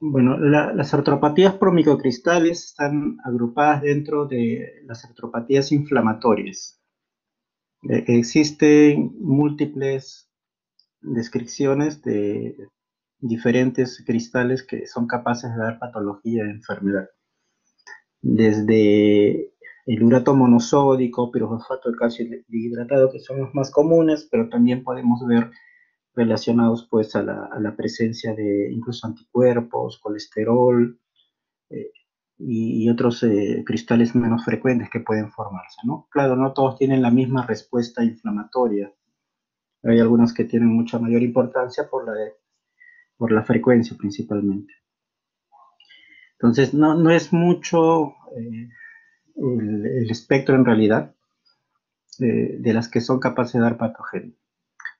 Bueno, las artropatías por microcristales están agrupadas dentro de las artropatías inflamatorias. E, existen múltiples descripciones de diferentes cristales que son capaces de dar patología de enfermedad. Desde el urato monosódico, pirofosfato de calcio dihidratado, que son los más comunes, pero también podemos ver relacionados pues a la, presencia de incluso anticuerpos, colesterol eh, y, otros eh, cristales menos frecuentes que pueden formarse. Claro, no todos tienen la misma respuesta inflamatoria. Hay algunos que tienen mucha mayor importancia por la, frecuencia principalmente. Entonces, no, es mucho eh, el, espectro en realidad de las que son capaces de dar patógenos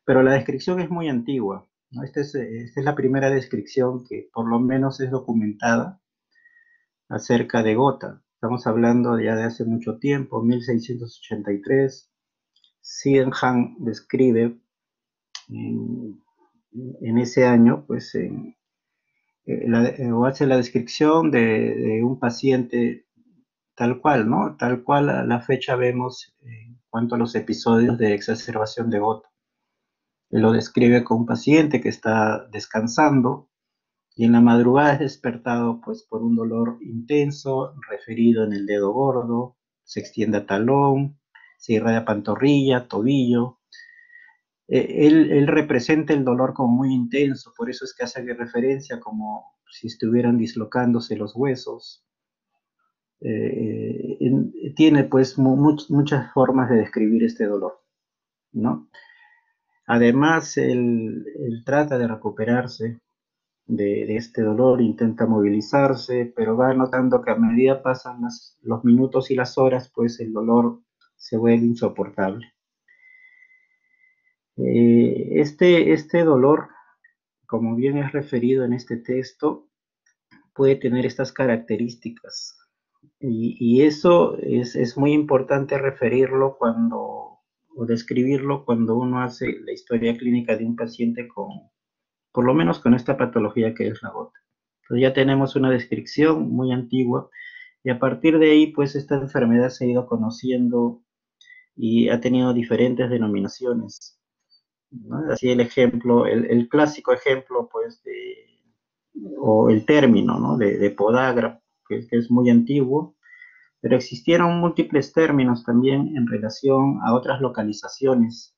pero la descripción es muy antigua. Esta, es, esta, es, la primera descripción que por lo menos es documentada acerca de gota. Estamos hablando ya de hace mucho tiempo, 1683. Han describe en, ese año, pues, en, eh, o hace la descripción de, un paciente tal cual, ¿no? Tal cual a la fecha vemos en cuanto a los episodios de exacerbación de gota lo describe con un paciente que está descansando y en la madrugada es despertado pues por un dolor intenso referido en el dedo gordo, se extiende a talón, se irradia pantorrilla, tobillo. Eh, él, representa el dolor como muy intenso, por eso es que hace referencia como si estuvieran dislocándose los huesos. Eh, tiene pues muchas formas de describir este dolor, ¿no? Además, él, trata de recuperarse de, este dolor, intenta movilizarse, pero va notando que a medida pasan los minutos y las horas, pues el dolor se vuelve insoportable. Eh, este, este dolor, como bien es referido en este texto, puede tener estas características. Y, eso es, es, muy importante referirlo cuando o describirlo cuando uno hace la historia clínica de un paciente con, por lo menos con esta patología que es la gota. Entonces ya tenemos una descripción muy antigua y a partir de ahí, pues esta enfermedad se ha ido conociendo y ha tenido diferentes denominaciones. Así el ejemplo, el, clásico ejemplo, pues, de, o el término, ¿no? De, podagra, que, es muy antiguo, pero existieron múltiples términos también en relación a otras localizaciones.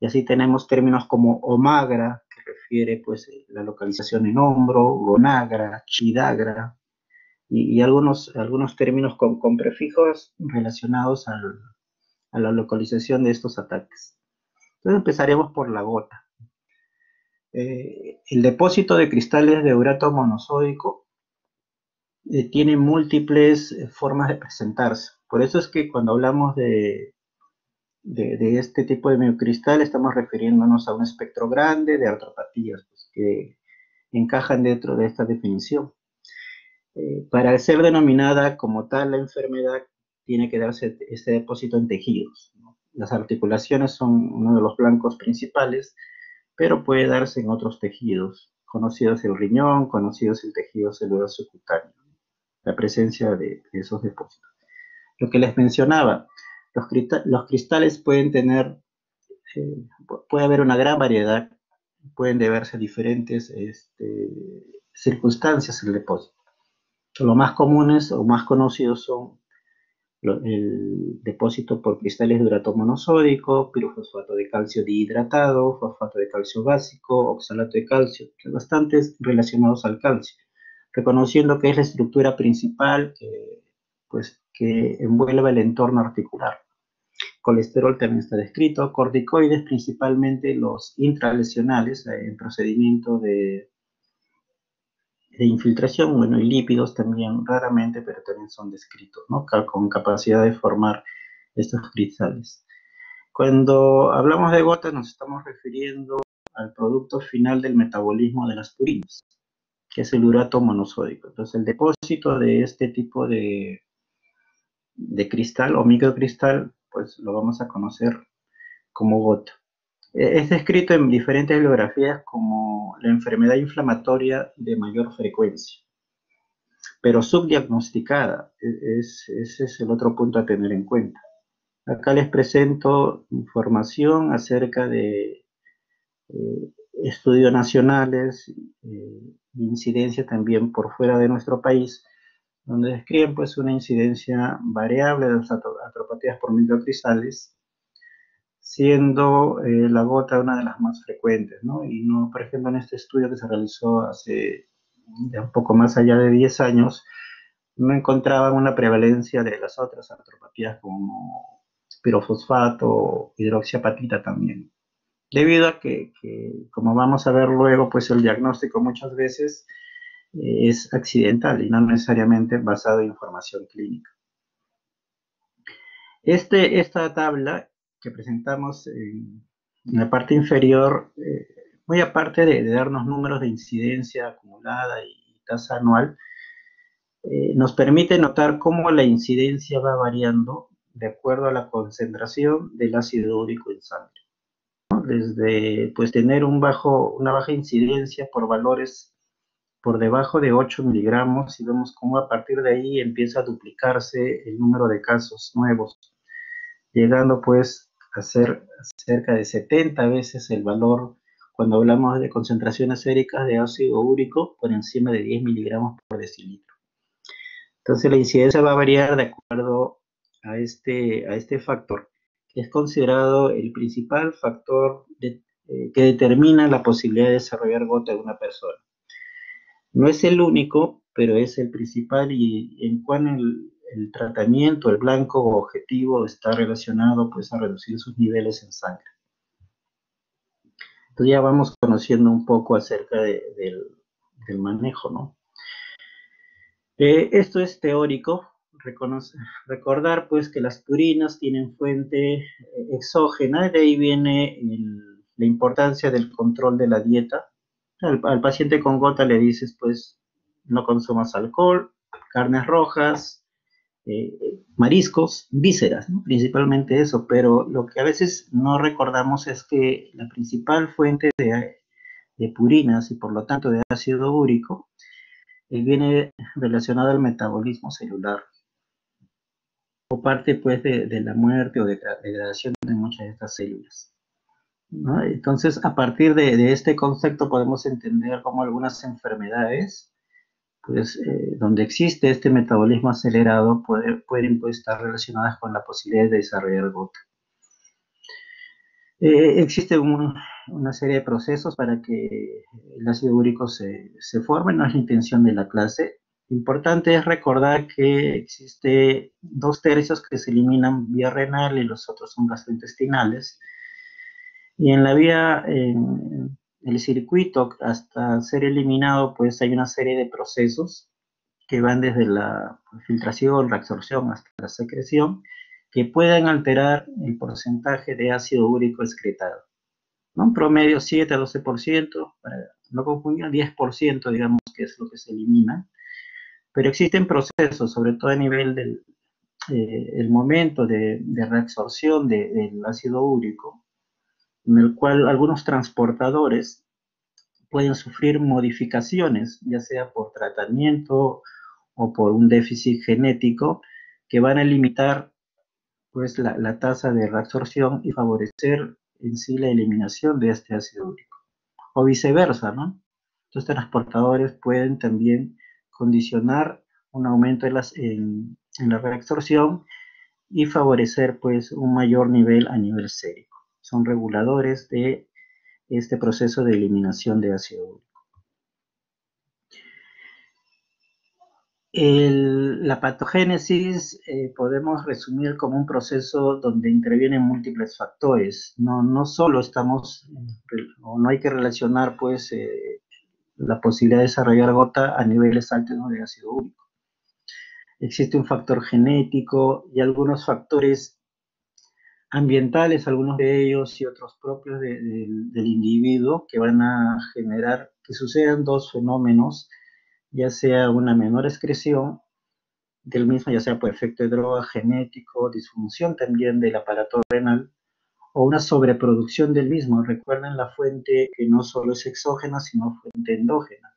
Y así tenemos términos como omagra, que refiere pues la localización en hombro, gonagra, chidagra, y, algunos, algunos términos con, prefijos relacionados a la localización de estos ataques. Entonces empezaremos por la gota. Eh, el depósito de cristales de urato monosódico eh, tiene múltiples eh, formas de presentarse. Por eso es que cuando hablamos de, de, este tipo de miocristal estamos refiriéndonos a un espectro grande de artropatías pues, que encajan dentro de esta definición. Eh, para ser denominada como tal la enfermedad, tiene que darse este depósito en tejidos. Las articulaciones son uno de los blancos principales, pero puede darse en otros tejidos, conocidos el riñón, conocidos el tejido celular subcutáneo la presencia de, esos depósitos. Lo que les mencionaba, los, cristales pueden tener, eh, puede haber una gran variedad, pueden deberse a diferentes este, circunstancias el depósito. Los más comunes o más conocidos son el depósito por cristales de urato monosódico, pirofosfato de calcio dihidratado, fosfato de calcio básico, oxalato de calcio, bastantes relacionados al calcio reconociendo que es la estructura principal que, pues, que envuelve el entorno articular. Colesterol también está descrito, corticoides principalmente los intralesionales eh, en procedimiento de, de infiltración, bueno, y lípidos también raramente, pero también son descritos, ¿no? Con capacidad de formar estos cristales. Cuando hablamos de gotas nos estamos refiriendo al producto final del metabolismo de las purinas que es el urato monosódico. Entonces, el depósito de este tipo de, de cristal o microcristal, pues lo vamos a conocer como gota. E, es descrito en diferentes bibliografías como la enfermedad inflamatoria de mayor frecuencia, pero subdiagnosticada. E, es, ese es el otro punto a tener en cuenta. Acá les presento información acerca de eh, estudios nacionales, eh, incidencia también por fuera de nuestro país, donde describen pues una incidencia variable de las atropatías por microcristales, siendo eh, la gota una de las más frecuentes. Y no, por ejemplo, en este estudio que se realizó hace un poco más allá de 10 años, no encontraban una prevalencia de las otras atropatías como pirofosfato hidroxiapatita también. Debido a que, como vamos a ver luego, pues el diagnóstico muchas veces eh, es accidental y no necesariamente basado en información clínica. Este, esta tabla que presentamos en, la parte inferior, eh, muy aparte de, darnos números de incidencia acumulada y tasa anual, eh, nos permite notar cómo la incidencia va variando de acuerdo a la concentración del ácido úrico en sangre. Desde pues, tener una baja incidencia por valores por debajo de 8 miligramos y vemos cómo a partir de ahí empieza a duplicarse el número de casos nuevos, llegando pues a ser cerca de 70 veces el valor cuando hablamos de concentraciones séricas de ácido úrico por encima de 10 miligramos por decilitro. Entonces la incidencia va a variar de acuerdo a este, a este factor, es considerado el principal factor eh, que determina la posibilidad de desarrollar gota de una persona. No es el único, pero es el principal y en cuanto el, el tratamiento, el blanco objetivo está relacionado pues a reducir sus niveles en sangre. Entonces ya vamos conociendo un poco acerca del, manejo, ¿no? Eh, esto es teórico, recordar pues que las purinas tienen fuente eh, exógena, de ahí viene la importancia del control de la dieta. Al, paciente con gota le dices pues no consumas alcohol, carnes rojas, eh, mariscos, vísceras, principalmente eso, pero lo que a veces no recordamos es que la principal fuente de, purinas y por lo tanto de ácido úrico eh, viene relacionada al metabolismo celular o parte pues de, la muerte o de degradación de muchas de estas células. Entonces, a partir de, este concepto podemos entender cómo algunas enfermedades, pues, eh, donde existe este metabolismo acelerado, pueden pues, estar relacionadas con la posibilidad de desarrollar gota. Eh, existe una serie de procesos para que el ácido úrico se, se forme, no es la intención de la clase, Importante es recordar que existe dos tercios que se eliminan vía renal y los otros son gastrointestinales. Y en la vía, en el circuito, hasta ser eliminado, pues hay una serie de procesos que van desde la filtración, reabsorción hasta la secreción, que pueden alterar el porcentaje de ácido úrico excretado. ¿no? Un promedio 7 a 12%, para no confundir, 10% digamos que es lo que se elimina pero existen procesos, sobre todo a nivel del eh, momento de, reabsorción del ácido úrico, en el cual algunos transportadores pueden sufrir modificaciones, ya sea por tratamiento o por un déficit genético, que van a limitar pues, la, la tasa de reabsorción y favorecer en sí la eliminación de este ácido úrico. O viceversa, ¿no? Estos transportadores pueden también condicionar un aumento en, la reabsorción y favorecer pues un mayor nivel a nivel sérico. Son reguladores de este proceso de eliminación de ácido úrico. la patogénesis eh, podemos resumir como un proceso donde intervienen múltiples factores. No, no solo estamos, o no hay que relacionar pues eh, la posibilidad de desarrollar gota a niveles altos de ácido úrico. Existe un factor genético y algunos factores ambientales, algunos de ellos y otros propios del individuo, que van a generar que sucedan dos fenómenos, ya sea una menor excreción del mismo, ya sea por efecto de droga genético, disfunción también del aparato renal, o una sobreproducción del mismo. Recuerden la fuente que no solo es exógena, sino fuente endógena.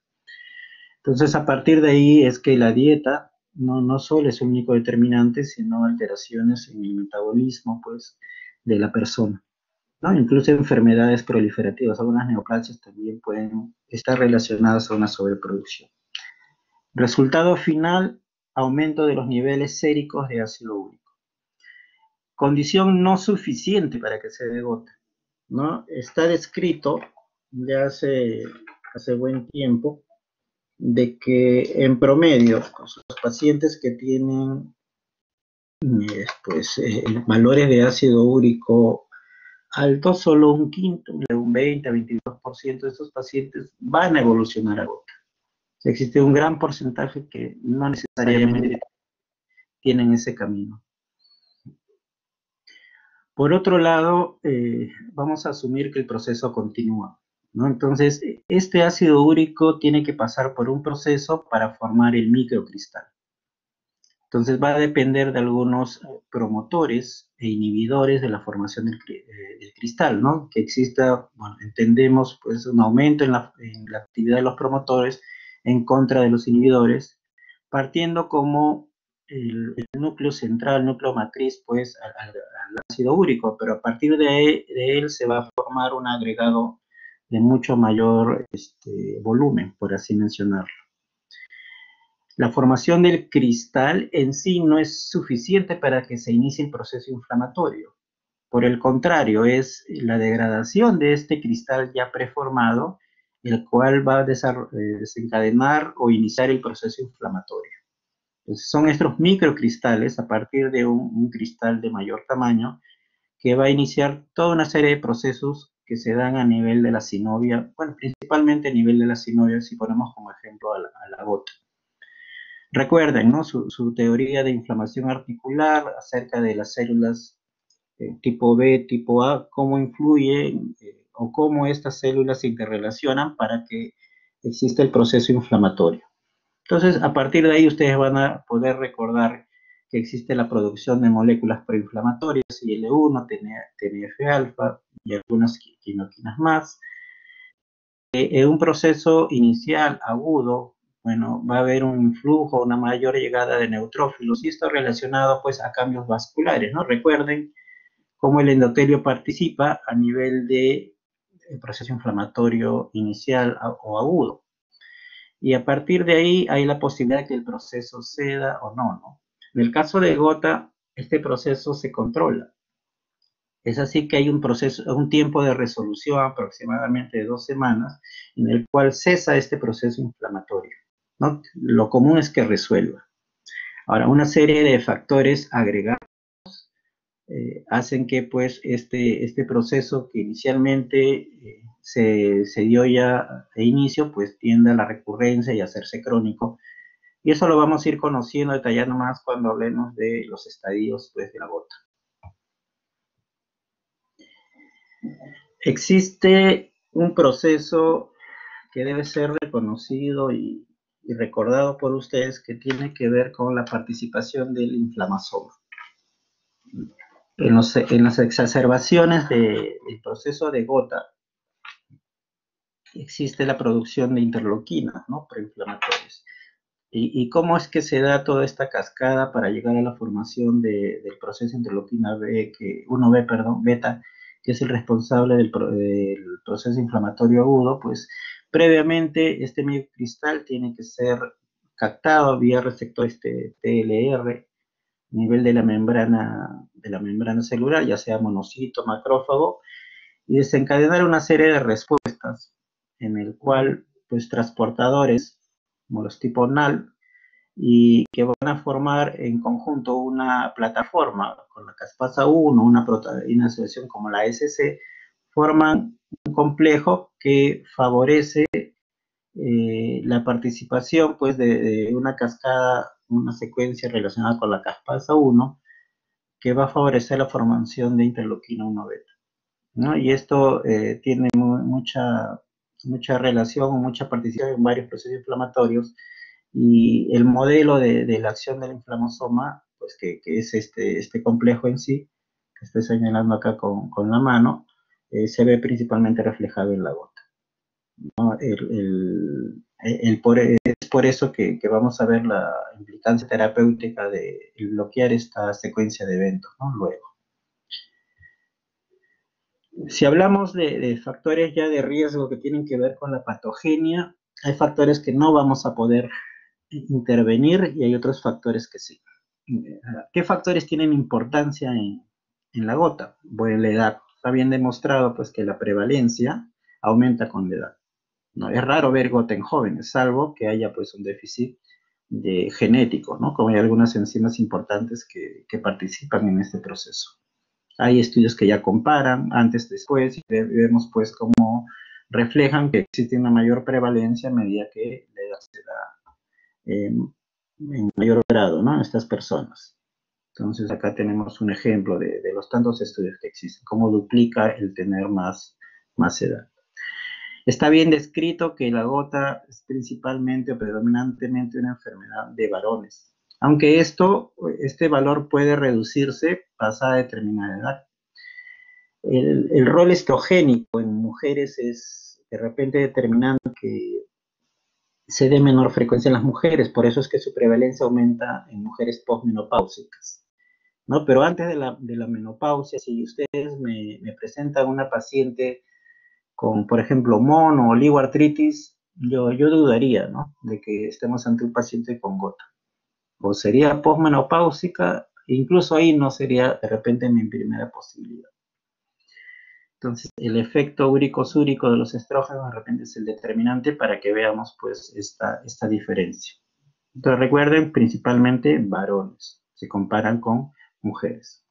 Entonces, a partir de ahí es que la dieta no, no solo es un único determinante, sino alteraciones en el metabolismo pues, de la persona. ¿no? Incluso enfermedades proliferativas, algunas neoplasias también pueden estar relacionadas a una sobreproducción. Resultado final, aumento de los niveles séricos de ácido úrico. Condición no suficiente para que se dé gota. ¿no? Está descrito ya hace, hace buen tiempo de que en promedio los pacientes que tienen eh, pues, eh, valores de ácido úrico altos, solo un quinto, un 20 a 22% de estos pacientes van a evolucionar a gota. existe un gran porcentaje que no necesariamente tienen ese camino. Por otro lado, eh, vamos a asumir que el proceso continúa. Entonces, este ácido úrico tiene que pasar por un proceso para formar el microcristal. Entonces va a depender de algunos eh, promotores e inhibidores de la formación del, eh, cristal, ¿no? Que exista, bueno, entendemos, pues un aumento en la, actividad de los promotores en contra de los inhibidores, partiendo como el, núcleo central, núcleo matriz, pues al, ácido úrico, pero a partir de, de él se va a formar un agregado de mucho mayor este, volumen, por así mencionarlo. La formación del cristal en sí no es suficiente para que se inicie el proceso inflamatorio. Por el contrario, es la degradación de este cristal ya preformado el cual va a eh, desencadenar o iniciar el proceso inflamatorio. Entonces, son estos microcristales a partir de un cristal de mayor tamaño que va a iniciar toda una serie de procesos que se dan a nivel de la sinovia, bueno, principalmente a nivel de la sinovia, si ponemos como ejemplo a la, gota. Recuerden, ¿no? Su, teoría de inflamación articular acerca de las células eh, tipo B, tipo A, cómo influyen eh, o cómo estas células se interrelacionan para que exista el proceso inflamatorio. Entonces, a partir de ahí ustedes van a poder recordar que existe la producción de moléculas proinflamatorias, IL-1, TNF-alfa y algunas quinoquinas más. Eh, en un proceso inicial agudo, bueno, va a haber un influjo, una mayor llegada de neutrófilos y esto relacionado pues a cambios vasculares, ¿no? Recuerden cómo el endotelio participa a nivel de proceso inflamatorio inicial o agudo. Y a partir de ahí hay la posibilidad de que el proceso ceda o no, ¿no? En el caso de gota, este proceso se controla. Es así que hay un proceso, un tiempo de resolución aproximadamente de dos semanas en el cual cesa este proceso inflamatorio. Lo común es que resuelva. Ahora, una serie de factores agregados eh, hacen que pues este, este proceso que inicialmente eh, se, se, dio ya de inicio, pues tienda a la recurrencia y a hacerse crónico y eso lo vamos a ir conociendo, detallando más cuando hablemos de los estadios pues, de la gota. Existe un proceso que debe ser reconocido y, recordado por ustedes que tiene que ver con la participación del inflamasoma. En, las exacerbaciones del proceso de gota existe la producción de interloquinas ¿no? proinflamatorias. ¿Y, cómo es que se da toda esta cascada para llegar a la formación del proceso interleuquina B, que 1B, perdón, beta, que es el responsable del, proceso inflamatorio agudo? Pues previamente este cristal tiene que ser captado vía receptor este TLR, nivel de la membrana de la membrana celular, ya sea monocito, macrófago, y desencadenar una serie de respuestas en el cual pues transportadores como los tipo NAL, y que van a formar en conjunto una plataforma con la caspasa 1, una proteína de asociación como la SC, forman un complejo que favorece eh, la participación pues, de, una cascada, una secuencia relacionada con la caspasa 1, que va a favorecer la formación de interleuquina 1 beta. ¿no? Y esto eh, tiene mucha mucha relación o mucha participación en varios procesos inflamatorios y el modelo de, la acción del inflamosoma, pues que, es este, este complejo en sí, que estoy señalando acá con, la mano, eh, se ve principalmente reflejado en la gota. es por eso que, vamos a ver la implicancia terapéutica de bloquear esta secuencia de eventos luego. Si hablamos de, factores ya de riesgo que tienen que ver con la patogenia, hay factores que no vamos a poder intervenir y hay otros factores que sí. ¿Qué factores tienen importancia en, la gota? Bueno, la edad. Está bien demostrado pues que la prevalencia aumenta con la edad. No es raro ver gota en jóvenes, salvo que haya pues un déficit genético, ¿no? Como hay algunas enzimas importantes que, que participan en este proceso. Hay estudios que ya comparan antes, después, y vemos pues cómo reflejan que existe una mayor prevalencia a medida que la edad se da eh, en mayor grado, ¿no? Estas personas. Entonces acá tenemos un ejemplo de, los tantos estudios que existen, cómo duplica el tener más, más edad. Está bien descrito que la gota es principalmente o predominantemente una enfermedad de varones, aunque esto, este valor puede reducirse pasada determinada edad. El, rol estrogénico en mujeres es de repente determinante que se dé menor frecuencia en las mujeres, por eso es que su prevalencia aumenta en mujeres postmenopáusicas. ¿no? Pero antes de la, menopausia, si ustedes me, presentan una paciente con, por ejemplo, mono o oligoartritis, yo, yo dudaría ¿no? de que estemos ante un paciente con gota o sería posmenopáusica, incluso ahí no sería de repente mi primera posibilidad. Entonces, el efecto úrico-súrico de los estrógenos de repente es el determinante para que veamos pues esta, esta diferencia. Entonces, recuerden, principalmente varones, se comparan con mujeres.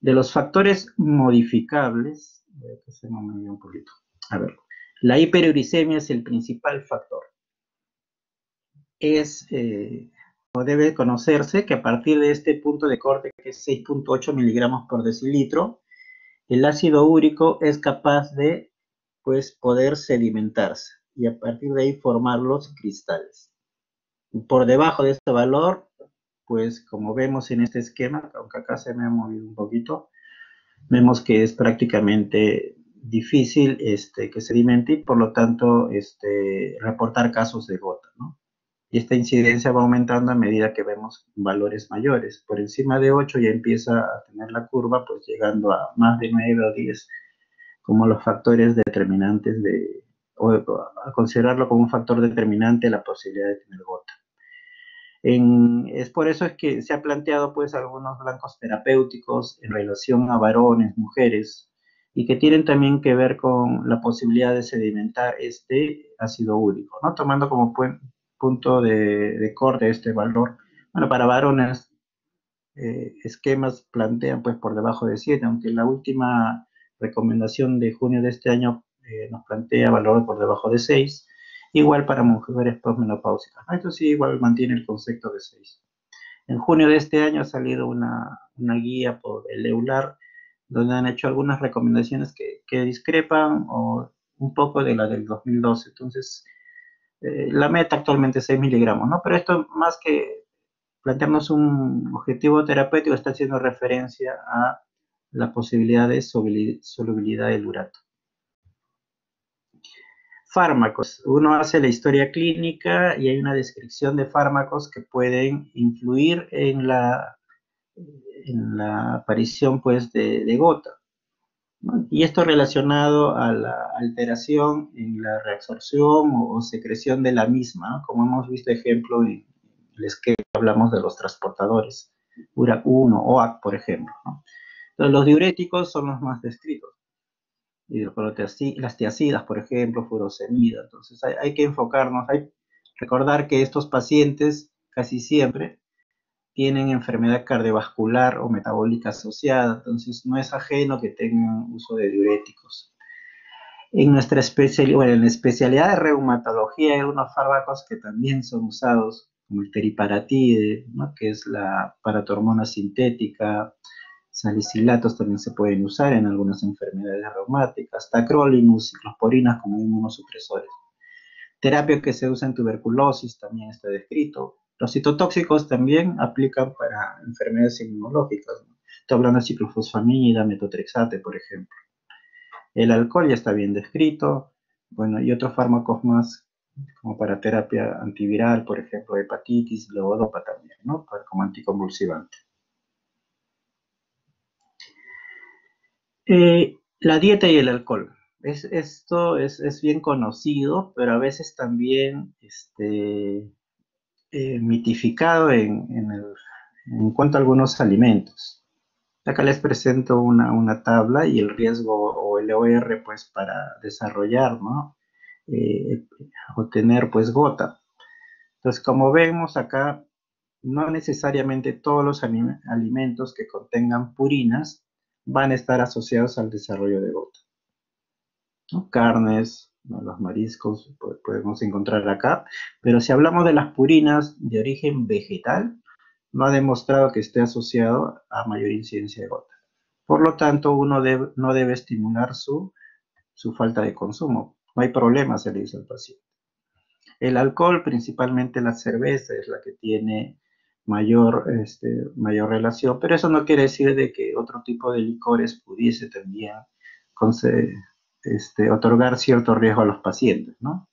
De los factores modificables, un poquito. A ver, la hiperuricemia es el principal factor. Es eh, debe conocerse que a partir de este punto de corte, que es 6.8 miligramos por decilitro, el ácido úrico es capaz de pues, poder sedimentarse y a partir de ahí formar los cristales. Por debajo de este valor, pues como vemos en este esquema, aunque acá se me ha movido un poquito, vemos que es prácticamente difícil este, que sedimente y por lo tanto este, reportar casos de gota, ¿no? Y esta incidencia va aumentando a medida que vemos valores mayores. Por encima de 8 ya empieza a tener la curva, pues llegando a más de 9 o 10 como los factores determinantes de, o a considerarlo como un factor determinante la posibilidad de tener gota. es por eso es que se ha planteado pues algunos blancos terapéuticos en relación a varones, mujeres, y que tienen también que ver con la posibilidad de sedimentar este ácido úrico, ¿no? Tomando como punto de, corte este valor. Bueno, para varones, eh, esquemas plantean pues por debajo de 7, aunque la última recomendación de junio de este año eh, nos plantea valor por debajo de 6, igual para mujeres postmenopáusicas. Esto sí igual mantiene el concepto de 6. En junio de este año ha salido una, una guía por el EULAR, donde han hecho algunas recomendaciones que, que discrepan o un poco de la del 2012. Entonces, eh, la meta actualmente es 6 miligramos, ¿no? Pero esto más que plantearnos un objetivo terapéutico está haciendo referencia a la posibilidad de solubilidad del urato. Fármacos. Uno hace la historia clínica y hay una descripción de fármacos que pueden influir en la, en la aparición pues, de, de gota. Y esto relacionado a la alteración en la reabsorción o, secreción de la misma, como hemos visto ejemplo en el esquema hablamos de los transportadores, URAC1, OAC, por ejemplo. Los diuréticos son los más descritos. Las tiacidas, por ejemplo, furosemida. Entonces, hay, hay que enfocarnos, hay recordar que estos pacientes casi siempre tienen enfermedad cardiovascular o metabólica asociada, entonces no es ajeno que tengan uso de diuréticos. En nuestra especialidad, en la especialidad de reumatología hay unos fármacos que también son usados, como el teriparatide, que es la paratormona sintética, salicilatos también se pueden usar en algunas enfermedades reumáticas, tacrolimus, ciclosporinas como inmunosupresores. Terapia que se usa en tuberculosis también está descrito, los citotóxicos también aplican para enfermedades inmunológicas. Estoy hablando de ciclofosfamida, metotrexate, por ejemplo. El alcohol ya está bien descrito, bueno, y otros fármacos más como para terapia antiviral, por ejemplo, hepatitis, levodopa también, ¿no? Como anticonvulsivante. Eh, la dieta y el alcohol. Es, esto es, bien conocido, pero a veces también este, eh, mitificado en, cuanto a algunos alimentos. Acá les presento una, tabla y el riesgo o el OR pues para desarrollar, ¿no? Eh, obtener pues gota. Entonces como vemos acá, no necesariamente todos los alimentos que contengan purinas van a estar asociados al desarrollo de gota. Carnes, los mariscos podemos encontrar acá, pero si hablamos de las purinas de origen vegetal, no ha demostrado que esté asociado a mayor incidencia de gota. Por lo tanto, uno no debe estimular su, su falta de consumo. No hay problema, se le dice al paciente. El alcohol, principalmente la cerveza, es la que tiene mayor, este, mayor relación, pero eso no quiere decir de que otro tipo de licores pudiese también este, otorgar cierto riesgo a los pacientes, ¿no?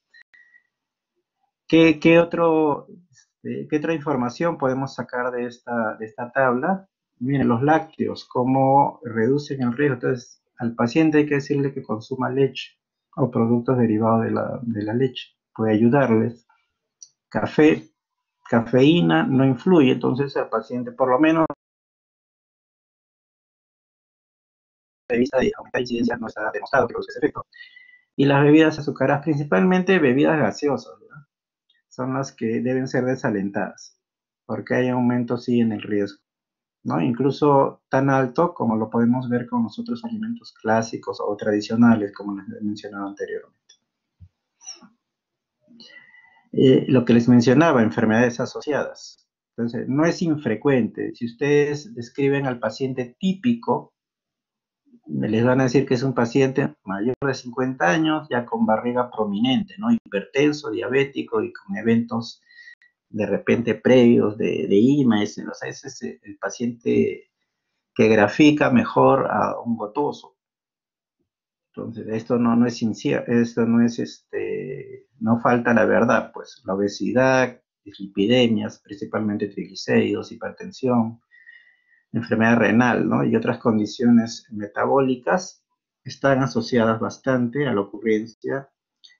¿Qué, otro, este, ¿Qué otra información podemos sacar de esta, de esta tabla? Miren, los lácteos, cómo reducen el riesgo. Entonces, al paciente hay que decirle que consuma leche o productos derivados de la, de la leche. Puede ayudarles. Café, cafeína no influye, entonces el paciente por lo menos vista de aumenta incidencia no está demostrado que produce ese efecto. Y las bebidas azucaradas, principalmente bebidas gaseosas, son las que deben ser desalentadas, porque hay aumento sí en el riesgo, ¿no? Incluso tan alto como lo podemos ver con los otros alimentos clásicos o tradicionales, como les he mencionado anteriormente. Eh, lo que les mencionaba, enfermedades asociadas. Entonces, no es infrecuente. Si ustedes describen al paciente típico, les van a decir que es un paciente mayor de 50 años, ya con barriga prominente, ¿no? Hipertenso, diabético y con eventos de repente previos de, de IMA. Ese, o es el paciente que grafica mejor a un gotoso. Entonces, esto no, no es esto no es este, no falta la verdad, pues la obesidad, lipidemias, principalmente triglicéridos, hipertensión, enfermedad renal, ¿no? Y otras condiciones metabólicas están asociadas bastante a la ocurrencia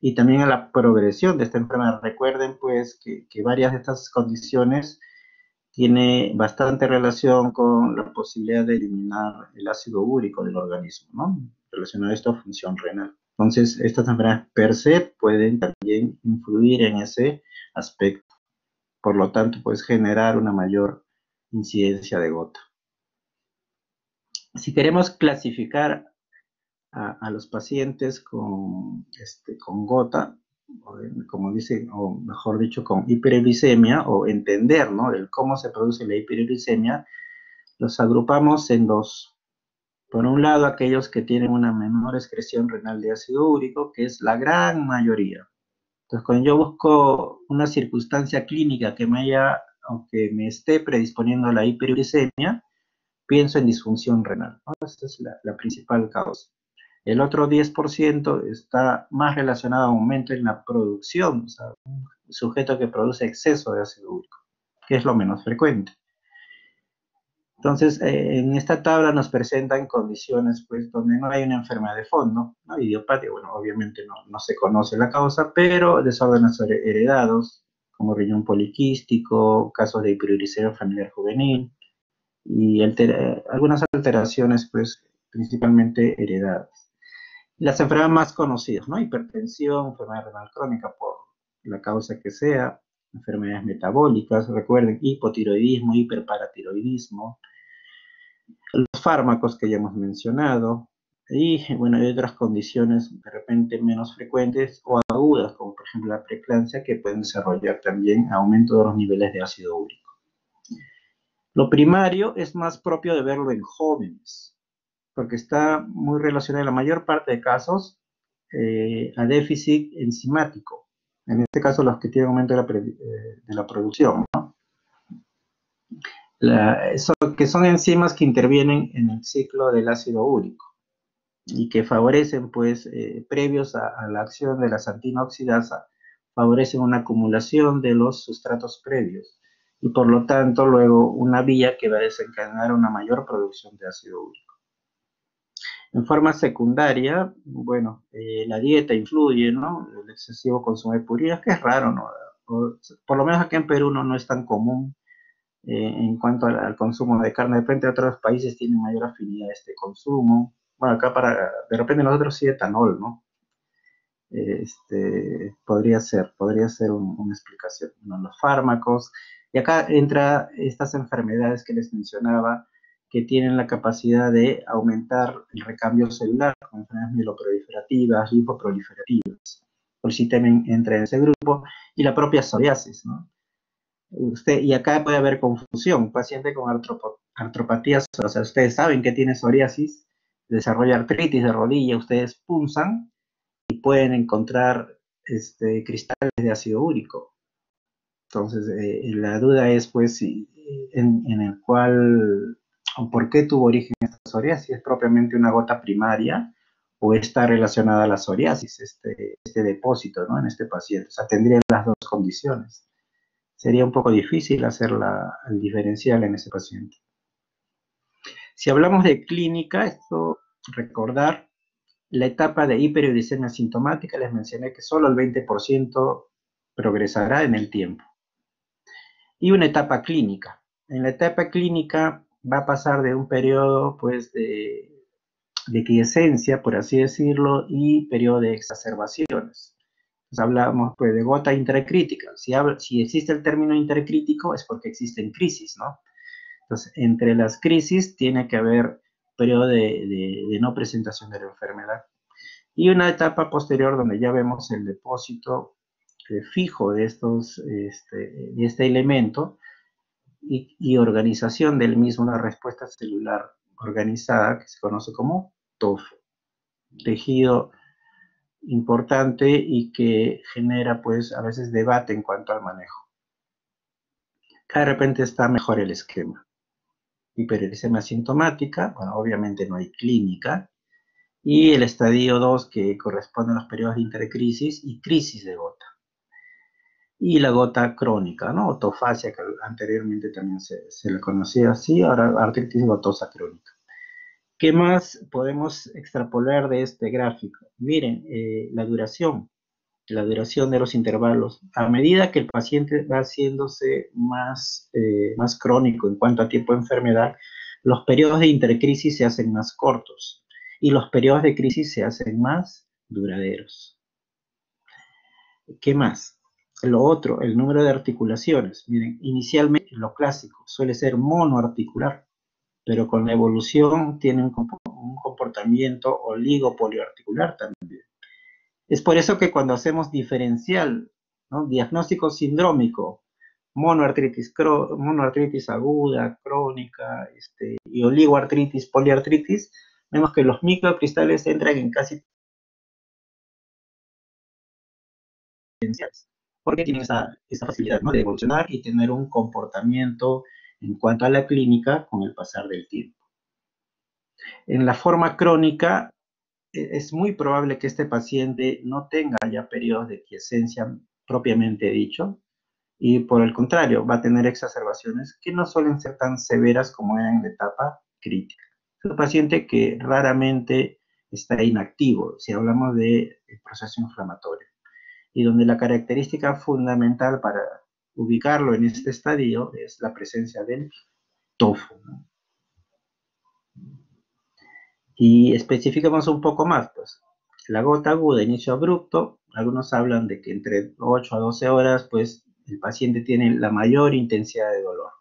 y también a la progresión de esta enfermedad. Recuerden, pues, que, que varias de estas condiciones tiene bastante relación con la posibilidad de eliminar el ácido úrico del organismo, ¿no? relacionado a esto función renal. Entonces, estas enfermedades per se pueden también influir en ese aspecto. Por lo tanto, puedes generar una mayor incidencia de gota. Si queremos clasificar a, los pacientes con, este, con gota, como dice, o mejor dicho, con hiperglicemia, o entender ¿no? el cómo se produce la hiperglicemia, los agrupamos en dos. Por un lado, aquellos que tienen una menor excreción renal de ácido úrico, que es la gran mayoría. Entonces, cuando yo busco una circunstancia clínica que me haya o que me esté predisponiendo a la hiperglicemia, pienso en disfunción renal. Esa es la, principal causa. El otro 10% está más relacionado a aumento en la producción, o sea, un sujeto que produce exceso de ácido úrico, que es lo menos frecuente. Entonces, eh, en esta tabla nos presentan condiciones pues, donde no hay una enfermedad de fondo, ¿no? idiopatía, bueno, obviamente no, se conoce la causa, pero desórdenes heredados, como riñón poliquístico, casos de hiperuricemia familiar juvenil, y algunas alteraciones, pues, principalmente heredadas. Las enfermedades más conocidas, ¿no? Hipertensión, enfermedad renal crónica por la causa que sea, enfermedades metabólicas, recuerden, hipotiroidismo, hiperparatiroidismo, los fármacos que ya hemos mencionado, y bueno, hay otras condiciones de repente menos frecuentes o agudas, como por ejemplo la preeclampsia, que pueden desarrollar también aumento de los niveles de ácido úrico. Lo primario es más propio de verlo en jóvenes, porque está muy relacionado en la mayor parte de casos eh, a déficit enzimático en este caso los que tienen aumento de la, eh, producción. que son enzimas que intervienen en el ciclo del ácido úrico y que favorecen, pues, eh, previos a, la acción de la santina oxidasa, favorecen una acumulación de los sustratos previos y por lo tanto luego una vía que va a desencadenar una mayor producción de ácido úrico. En forma secundaria, bueno, eh, la dieta influye, ¿no? El excesivo consumo de purinas, que es raro, ¿no? por lo menos aquí en Perú no, no es tan común eh, en cuanto al, consumo de carne. De repente otros países tienen mayor afinidad a este consumo. Bueno, acá para, de repente nosotros sí etanol, ¿no? Este, podría ser, podría ser una explicación. los fármacos. Y acá entra estas enfermedades que les mencionaba, que tienen la capacidad de aumentar el recambio celular, como enfermedades mieloproliferativas, linfoproliferativas. Por si también entra en ese grupo, y la propia psoriasis. Usted, y acá puede haber confusión, paciente con artropatía, o sea, ustedes saben que tiene psoriasis, desarrolla artritis de rodilla, ustedes punzan y pueden encontrar este, cristales de ácido úrico. Entonces, eh, la duda es, pues, en, el cual, o por qué tuvo origen esta psoriasis, es propiamente una gota primaria o está relacionada a la psoriasis, este, este depósito, ¿no? En este paciente. O sea, tendría las dos condiciones sería un poco difícil hacer el diferencial en ese paciente. Si hablamos de clínica, esto recordar la etapa de hiperuricemia sintomática, les mencioné que solo el 20% progresará en el tiempo. Y una etapa clínica. En la etapa clínica va a pasar de un periodo pues, de, de quiescencia, por así decirlo, y periodo de exacerbaciones hablamos pues, de gota intercrítica. Si, si existe el término intercrítico es porque existen crisis, ¿no? Entonces, entre las crisis tiene que haber periodo de, no presentación de la enfermedad. Y una etapa posterior donde ya vemos el depósito eh, fijo de, estos, este, de este elemento y, organización del mismo, una respuesta celular organizada que se conoce como TOF, tejido importante y que genera pues a veces debate en cuanto al manejo. de repente está mejor el esquema. Hiperuricemia asintomática, bueno, obviamente no hay clínica, y el estadio 2 que corresponde a los periodos de intercrisis y crisis de gota. Y la gota crónica, ¿no? Otofasia, que anteriormente también se, se le conocía así, ahora artritis gotosa crónica. ¿Qué más podemos extrapolar de este gráfico? Miren, eh, la duración, la duración de los intervalos. A medida que el paciente va haciéndose más, eh, más crónico en cuanto a tiempo de enfermedad, los periodos de intercrisis se hacen más cortos y los periodos de crisis se hacen más duraderos. ¿Qué más? Lo otro, el número de articulaciones. Miren, inicialmente lo clásico suele ser monoarticular pero con la evolución tiene un, comportamiento oligopolioarticular también. Es por eso que cuando hacemos diferencial, diagnóstico sindrómico, monoartritis, monoartritis aguda, crónica, este, y oligoartritis, poliartritis, vemos que los microcristales entran en casi porque tienen esa, facilidad de evolucionar y tener un comportamiento en cuanto a la clínica con el pasar del tiempo. En la forma crónica, e, es muy probable que este paciente no tenga ya periodos de quiescencia propiamente dicho, y por el contrario, va a tener exacerbaciones que no suelen ser tan severas como eran en la etapa crítica. Es un paciente que raramente está inactivo, si hablamos de proceso inflamatorio, y donde la característica fundamental para ubicarlo en este estadio es la presencia del tofu. Y especificamos un poco más, pues, la gota aguda, inicio abrupto, algunos hablan de que entre 8 a 12 horas, pues, el paciente tiene la mayor intensidad de dolor.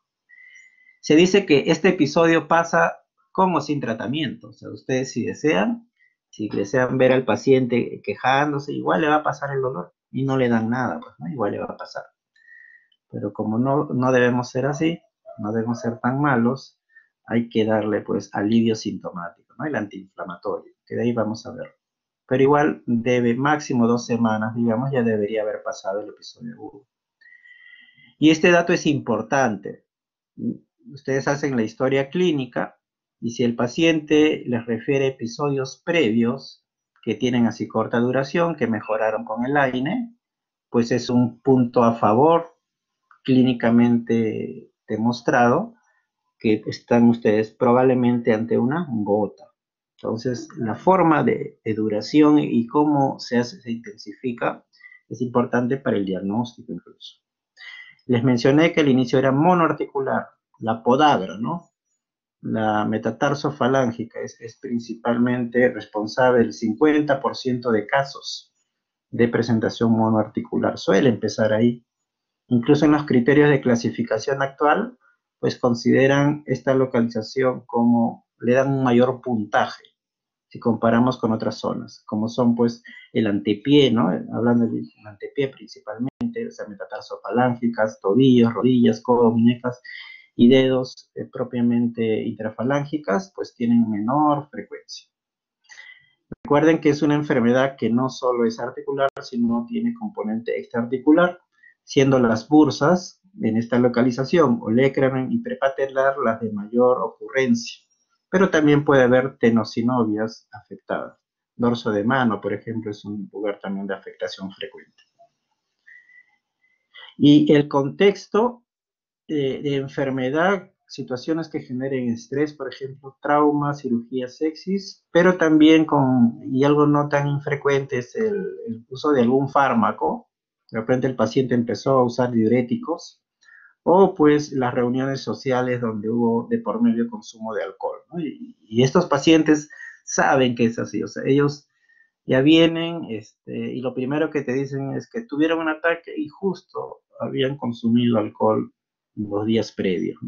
Se dice que este episodio pasa como sin tratamiento, o sea, ustedes si desean, si desean ver al paciente quejándose, igual le va a pasar el dolor y no le dan nada, pues, igual le va a pasar. Pero como no, no debemos ser así, no debemos ser tan malos, hay que darle pues alivio sintomático, ¿no? El antiinflamatorio, que de ahí vamos a ver. Pero igual debe, máximo dos semanas, digamos, ya debería haber pasado el episodio agudo. Y este dato es importante. ustedes hacen la historia clínica y si el paciente les refiere episodios previos que tienen así corta duración, que mejoraron con el AINE, pues es un punto a favor clínicamente demostrado que están ustedes probablemente ante una gota. Entonces, la forma de, duración y cómo se, hace, se intensifica es importante para el diagnóstico incluso. Les mencioné que el inicio era monoarticular, la podagra, ¿no? La metatarsofalángica es, es principalmente responsable del 50% de casos de presentación monoarticular. Suele empezar ahí. Incluso en los criterios de clasificación actual, pues consideran esta localización como, le dan un mayor puntaje si comparamos con otras zonas, como son pues el antepié, ¿no? Hablando del antepié principalmente, o sea, metatarsofalángicas, tobillos, rodillas, codos, muñecas y dedos eh, propiamente intrafalángicas, pues tienen menor frecuencia. Recuerden que es una enfermedad que no solo es articular, sino tiene componente extraarticular, siendo las bursas en esta localización, olecranen y prepatelar, las de mayor ocurrencia pero también puede haber tenosinovias afectadas. Dorso de mano, por ejemplo, es un lugar también de afectación frecuente. Y el contexto eh, de enfermedad, situaciones que generen estrés, por ejemplo, trauma, cirugía sexis, pero también con, y algo no tan infrecuente es el, el uso de algún fármaco. De repente el paciente empezó a usar diuréticos o pues las reuniones sociales donde hubo de por medio consumo de alcohol. Y, estos pacientes saben que es así, o sea, ellos ya vienen este, y lo primero que te dicen es que tuvieron un ataque y justo habían consumido alcohol los días previos,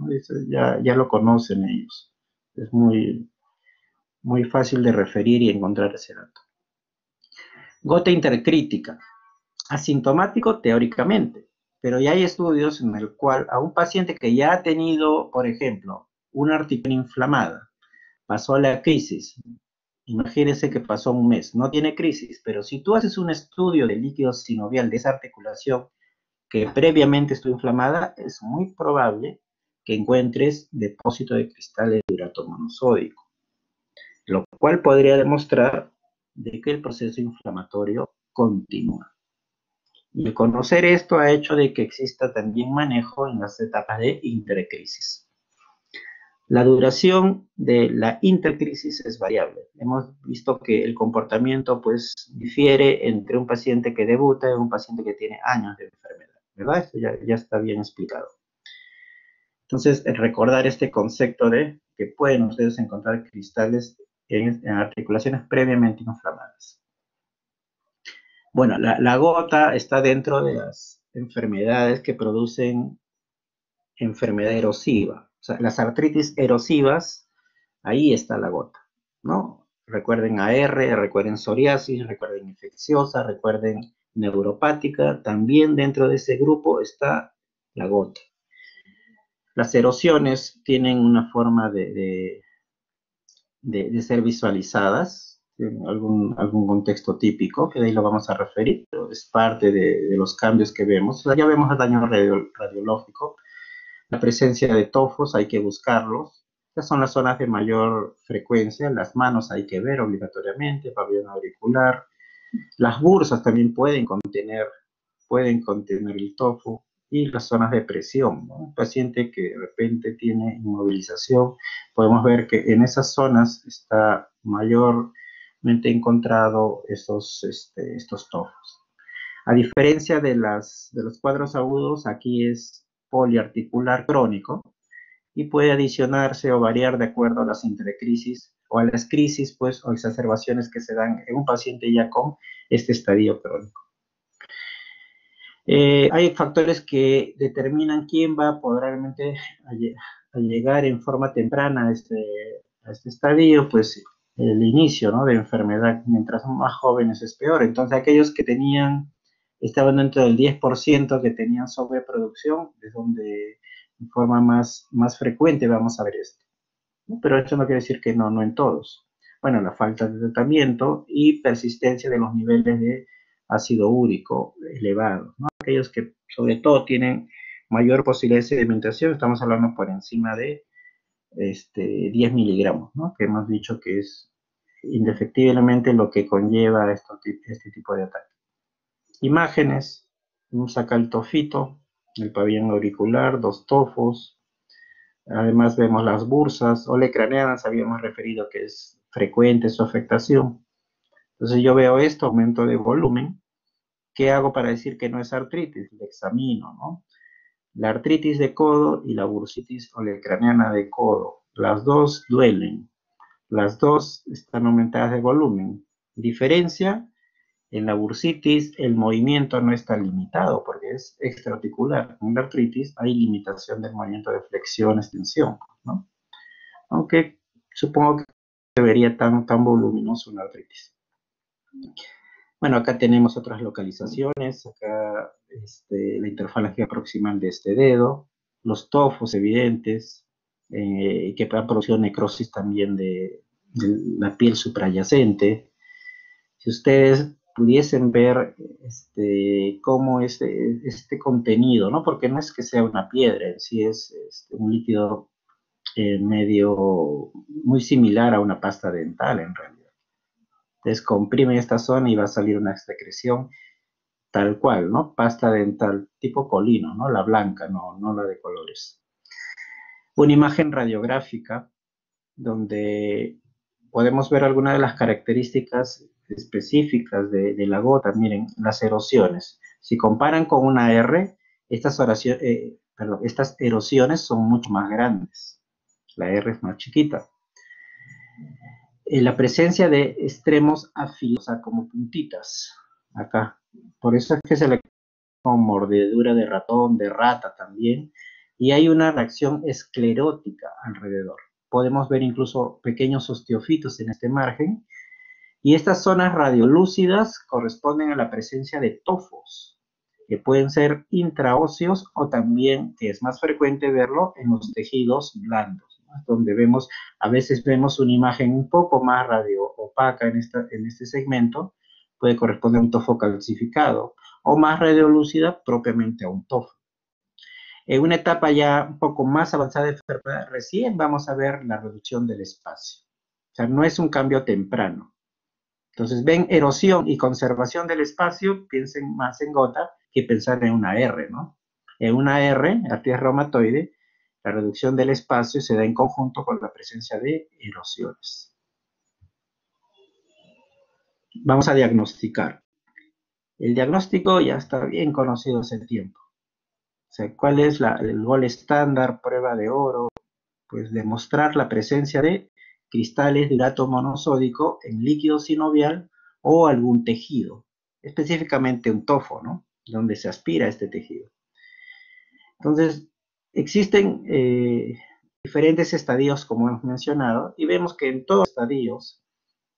ya, lo conocen ellos. Es muy, muy fácil de referir y encontrar ese dato. Gota intercrítica. Asintomático teóricamente pero ya hay estudios en el cual a un paciente que ya ha tenido, por ejemplo, una articulación inflamada, pasó a la crisis, imagínense que pasó un mes, no tiene crisis, pero si tú haces un estudio de líquido sinovial de esa articulación que previamente estuvo inflamada, es muy probable que encuentres depósito de cristales de urato monosódico, lo cual podría demostrar de que el proceso inflamatorio continúa. Y conocer esto ha hecho de que exista también manejo en las etapas de intercrisis. La duración de la intercrisis es variable. Hemos visto que el comportamiento pues difiere entre un paciente que debuta y un paciente que tiene años de enfermedad, ¿verdad? Esto ya, está bien explicado. Entonces, recordar este concepto de que pueden ustedes encontrar cristales en articulaciones previamente inflamadas. Bueno, la, gota está dentro de las enfermedades que producen enfermedad erosiva. O sea, las artritis erosivas, ahí está la gota, ¿no? Recuerden AR, recuerden psoriasis, recuerden infecciosa, recuerden neuropática. También dentro de ese grupo está la gota. Las erosiones tienen una forma de, de ser visualizadas en algún, algún contexto típico, que de ahí lo vamos a referir, pero es parte de, los cambios que vemos. ya vemos el daño radiológico, la presencia de tofos, hay que buscarlos. Estas son las zonas de mayor frecuencia, las manos hay que ver obligatoriamente, pabellón auricular. Las bursas también pueden contener, pueden contener el tofo y las zonas de presión. Un paciente que de repente tiene inmovilización, podemos ver que en esas zonas está mayor he encontrado estos, este, estos tofos. A diferencia de, las, de los cuadros agudos, aquí es poliarticular crónico y puede adicionarse o variar de acuerdo a las intercrisis o a las crisis pues, o exacerbaciones que se dan en un paciente ya con este estadio crónico. Eh, hay factores que determinan quién va a, a llegar en forma temprana a este, a este estadio, pues el inicio ¿no? de enfermedad. Mientras son más jóvenes es peor. Entonces aquellos que tenían, estaban dentro del 10% que tenían sobreproducción, es donde en forma más, más frecuente vamos a ver esto. Pero esto no quiere decir que no, no en todos. Bueno, la falta de tratamiento y persistencia de los niveles de ácido úrico elevado. Aquellos que sobre todo tienen mayor posibilidad de sedimentación, estamos hablando por encima de este, 10 miligramos, ¿no? que hemos dicho que es indefectiblemente lo que conlleva esto, este tipo de ataque. Imágenes, un sacaltofito, el pabellón auricular, dos tofos, además vemos las bursas, olecraneanas, habíamos referido que es frecuente su afectación. Entonces yo veo esto, aumento de volumen, ¿qué hago para decir que no es artritis? Le examino, ¿no? La artritis de codo y la bursitis olecraneana de codo, las dos duelen, las dos están aumentadas de volumen. Diferencia, en la bursitis el movimiento no está limitado porque es extraarticular. En la artritis hay limitación del movimiento de flexión, extensión, ¿no? Aunque supongo que debería tan, tan voluminoso una artritis. Bueno, acá tenemos otras localizaciones, acá este, la interfalange proximal de este dedo, los tofos evidentes, eh, que han producido necrosis también de, de la piel suprayacente. Si ustedes pudiesen ver este, cómo este, este contenido, ¿no? Porque no es que sea una piedra, sí es este, un líquido eh, medio muy similar a una pasta dental en realidad. Entonces comprime esta zona y va a salir una secreción tal cual, ¿no? Pasta dental tipo colino, ¿no? La blanca, no, no la de colores. Una imagen radiográfica donde podemos ver algunas de las características específicas de, la gota, miren, las erosiones. Si comparan con una R, estas, eh, estas erosiones son mucho más grandes. La R es más chiquita. la presencia de extremos afilados, o sea, como puntitas, acá. Por eso es que se le con mordedura de ratón, de rata también. Y hay una reacción esclerótica alrededor. Podemos ver incluso pequeños osteofitos en este margen y estas zonas radiolúcidas corresponden a la presencia de tofos, que pueden ser intraóseos o también, que es más frecuente verlo, en los tejidos blandos, donde vemos, a veces vemos una imagen un poco más radio opaca en, en este segmento, puede corresponder a un tofo calcificado, o más radiolúcida propiamente a un tofo. En una etapa ya un poco más avanzada de enfermedad, recién vamos a ver la reducción del espacio. O sea, no es un cambio temprano. Entonces, ven erosión y conservación del espacio, piensen más en gota que pensar en una R, ¿no? En una R, artritis reumatoide, la reducción del espacio se da en conjunto con la presencia de erosiones. Vamos a diagnosticar. El diagnóstico ya está bien conocido hace tiempo. O sea, ¿cuál es el gol estándar, prueba de oro? Pues demostrar la presencia de cristales de hidrato monosódico en líquido sinovial o algún tejido, específicamente un tofo, ¿no? Donde se aspira este tejido. Entonces, existen eh, diferentes estadios, como hemos mencionado, y vemos que en todos los estadios,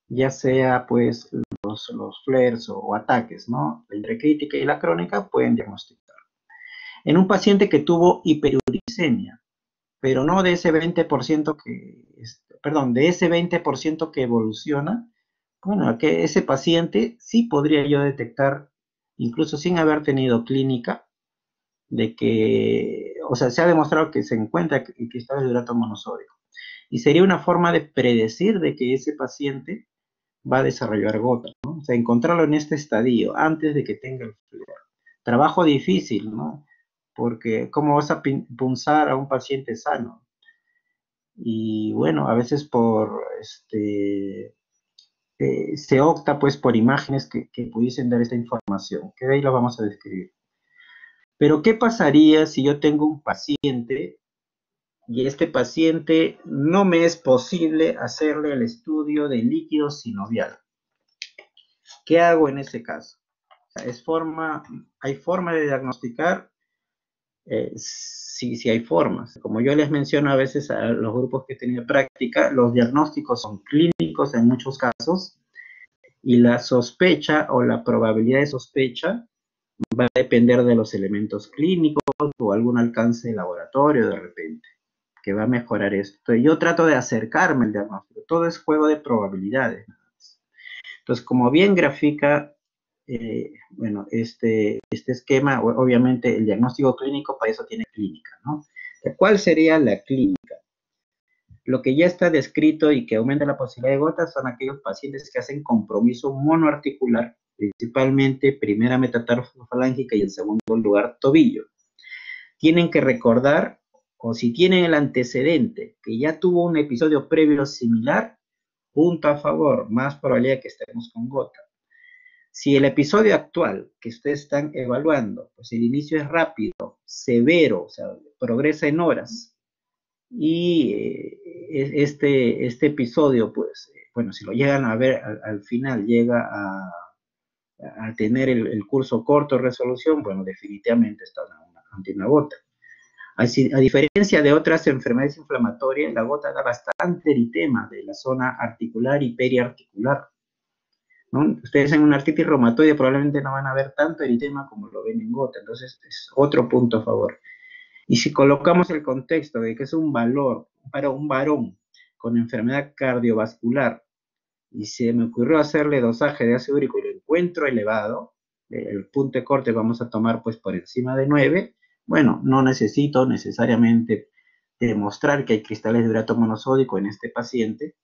ya sea pues los, flares o, ataques, ¿no? La intercrítica y la crónica pueden diagnosticar. En un paciente que tuvo hiperuricemia, pero no de ese 20% que, perdón, de ese 20% que evoluciona, bueno, que ese paciente sí podría yo detectar, incluso sin haber tenido clínica, de que, o sea, se ha demostrado que se encuentra el cristal de hidrato monosódico. Y sería una forma de predecir de que ese paciente va a desarrollar gota, ¿no? O sea, encontrarlo en este estadio, antes de que tenga el. Trabajo difícil, ¿no? Porque, ¿cómo vas a punzar a un paciente sano? Y bueno, a veces por este eh, se opta pues por imágenes que, pudiesen dar esta información, que de ahí lo vamos a describir. Pero ¿qué pasaría si yo tengo un paciente y este paciente no me es posible hacerle el estudio de líquido sinovial? ¿Qué hago en ese caso? hay forma de diagnosticar eh, sí hay formas. Como yo les menciono a veces a los grupos que he tenido práctica, los diagnósticos son clínicos en muchos casos y la sospecha o la probabilidad de sospecha va a depender de los elementos clínicos o algún alcance de laboratorio de repente, que va a mejorar esto. Yo trato de acercarme al diagnóstico, todo es juego de probabilidades. Entonces, como bien grafica eh, bueno, este, este esquema, obviamente el diagnóstico clínico para eso tiene clínica, ¿no? ¿Cuál sería la clínica? Lo que ya está descrito y que aumenta la posibilidad de gotas son aquellos pacientes que hacen compromiso monoarticular, principalmente primera metatarsofalágica y en segundo lugar tobillo. Tienen que recordar, o si tienen el antecedente, que ya tuvo un episodio previo similar, punto a favor, más probabilidad que estemos con gota. Si el episodio actual que ustedes están evaluando, pues el inicio es rápido, severo, o sea, progresa en horas, y eh, este, este episodio, pues, bueno, si lo llegan a ver al, final, llega a, tener el, curso corto resolución, bueno, definitivamente está ante una gota. Así, a diferencia de otras enfermedades inflamatorias, la gota da bastante eritema de la zona articular y periarticular. Ustedes en una artritis reumatoide probablemente no van a ver tanto eritema como lo ven en gota, entonces es otro punto a favor. Y si colocamos el contexto de que es un valor para un varón con enfermedad cardiovascular y se me ocurrió hacerle dosaje de ácido úrico y lo encuentro elevado, el punto de corte vamos a tomar pues por encima de 9, bueno, no necesito necesariamente demostrar que hay cristales de urato monosódico en este paciente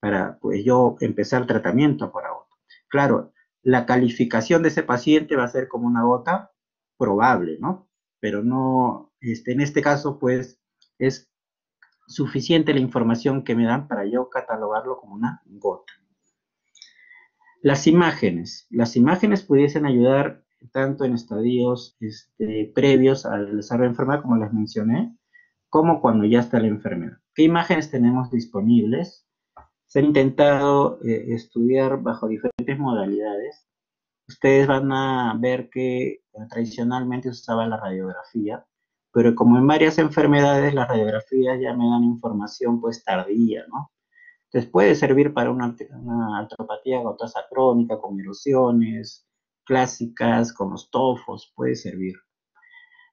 para pues yo empezar tratamiento por ahora. Claro, la calificación de ese paciente va a ser como una gota probable, ¿no? Pero no, este, en este caso, pues, es suficiente la información que me dan para yo catalogarlo como una gota. Las imágenes. Las imágenes pudiesen ayudar tanto en estadios este, previos al desarrollo de la enfermedad, como les mencioné, como cuando ya está la enfermedad. ¿Qué imágenes tenemos disponibles? Se ha intentado eh, estudiar bajo diferentes modalidades. Ustedes van a ver que eh, tradicionalmente usaba la radiografía, pero como en varias enfermedades las radiografías ya me dan información pues tardía, ¿no? Entonces puede servir para una, una artropatía gotosa crónica con erosiones clásicas, con los tofos, puede servir.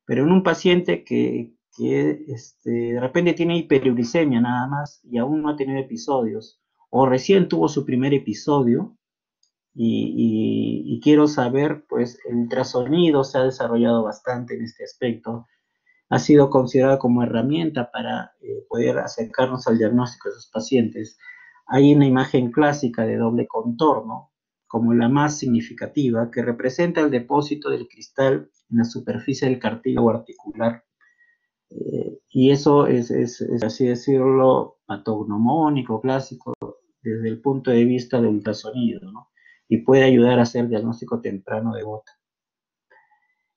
Pero en un paciente que, que este, de repente tiene hiperuricemia nada más y aún no ha tenido episodios, o recién tuvo su primer episodio y, quiero saber, pues el ultrasonido se ha desarrollado bastante en este aspecto, ha sido considerado como herramienta para eh, poder acercarnos al diagnóstico de esos pacientes. Hay una imagen clásica de doble contorno, como la más significativa, que representa el depósito del cristal en la superficie del cartílago articular. Eh, y eso es, es, es, así decirlo, patognomónico, clásico desde el punto de vista del ultrasonido, ¿no? Y puede ayudar a hacer diagnóstico temprano de gota.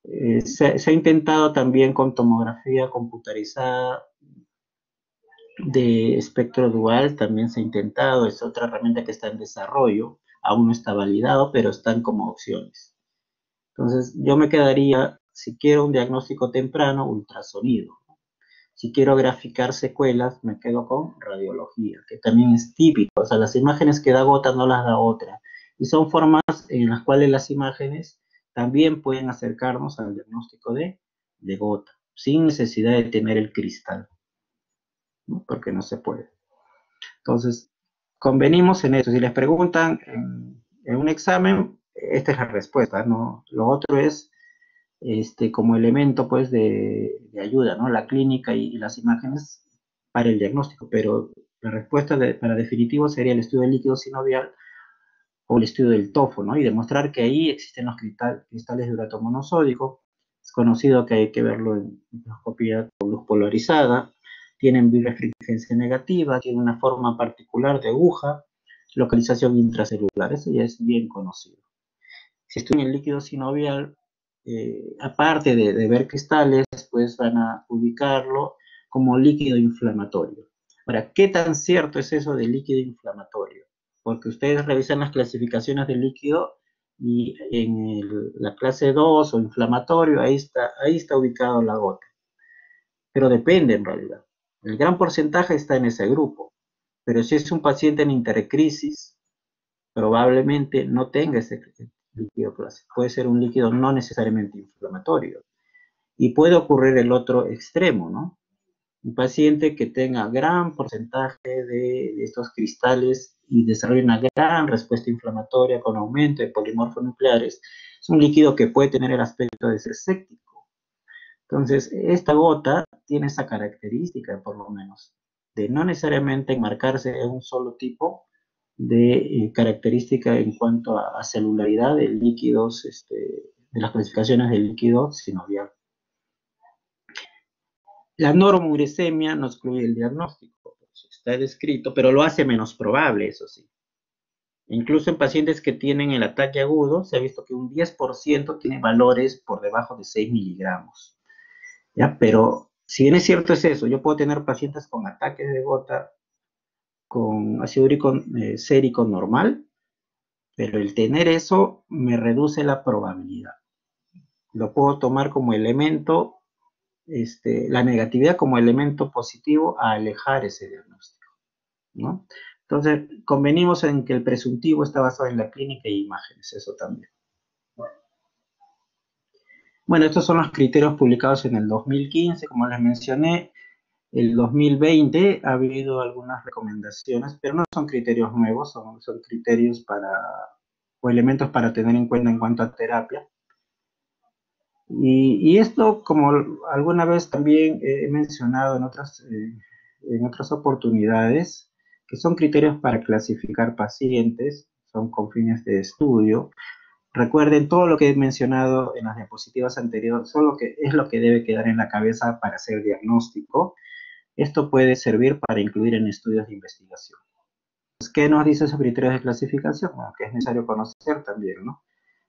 Eh, se, ha intentado también con tomografía computarizada de espectro dual, también se ha intentado, es otra herramienta que está en desarrollo, aún no está validado, pero están como opciones. Entonces, yo me quedaría, si quiero un diagnóstico temprano, ultrasonido. Si quiero graficar secuelas, me quedo con radiología, que también es típico. O sea, las imágenes que da gota no las da otra. Y son formas en las cuales las imágenes también pueden acercarnos al diagnóstico de, gota, sin necesidad de tener el cristal, porque no se puede. Entonces, convenimos en eso. Si les preguntan en, en un examen, esta es la respuesta, ¿no? Lo otro es este, como elemento pues de, ayuda, ¿no? La clínica y, las imágenes para el diagnóstico, pero la respuesta para definitivo sería el estudio del líquido sinovial o el estudio del tofo, ¿no? Y demostrar que ahí existen los cristales de urato monosódico. Es conocido que hay que verlo en microscopía con luz polarizada. Tienen birefringencia negativa, tienen una forma particular de aguja, localización intracelular. Eso ya es bien conocido. Si estudio en el líquido sinovial, eh, aparte de, ver cristales, pues van a ubicarlo como líquido inflamatorio. Ahora, ¿qué tan cierto es eso de líquido inflamatorio? Porque ustedes revisan las clasificaciones del líquido y en la clase 2 o inflamatorio, ahí está, ahí está ubicado la gota. Pero depende en realidad. El gran porcentaje está en ese grupo. Pero si es un paciente en intercrisis, probablemente no tenga ese, líquido clásico. Puede ser un líquido no necesariamente inflamatorio. Y puede ocurrir el otro extremo, ¿no? Un paciente que tenga gran porcentaje de, estos cristales y desarrolla una gran respuesta inflamatoria con aumento de polimorfos nucleares. Es un líquido que puede tener el aspecto de ser séptico. Entonces, esta gota tiene esa característica, por lo menos, de no necesariamente enmarcarse en un solo tipo de eh, característica en cuanto a, celularidad de líquidos, este, de las clasificaciones del líquido sinovial. La normuricemia no excluye el diagnóstico, está descrito, pero lo hace menos probable, eso sí. Incluso en pacientes que tienen el ataque agudo, se ha visto que un 10% tiene valores por debajo de 6 miligramos. ¿ya? Pero si bien es cierto es eso, yo puedo tener pacientes con ataques de gota con ácido úrico eh, sérico normal, pero el tener eso me reduce la probabilidad. Lo puedo tomar como elemento, este, la negatividad como elemento positivo a alejar ese diagnóstico. ¿no? Entonces, convenimos en que el presuntivo está basado en la clínica y imágenes, eso también. Bueno, estos son los criterios publicados en el 2015, como les mencioné. El 2020 ha habido algunas recomendaciones, pero no son criterios nuevos, son, son criterios para, o elementos para tener en cuenta en cuanto a terapia. Y, esto, como alguna vez también he mencionado en otras, eh, en otras oportunidades, que son criterios para clasificar pacientes, son con fines de estudio. Recuerden todo lo que he mencionado en las diapositivas anteriores, solo que es lo que debe quedar en la cabeza para hacer diagnóstico. Esto puede servir para incluir en estudios de investigación. ¿Qué nos dice esos criterios de clasificación? Que es necesario conocer también, ¿no?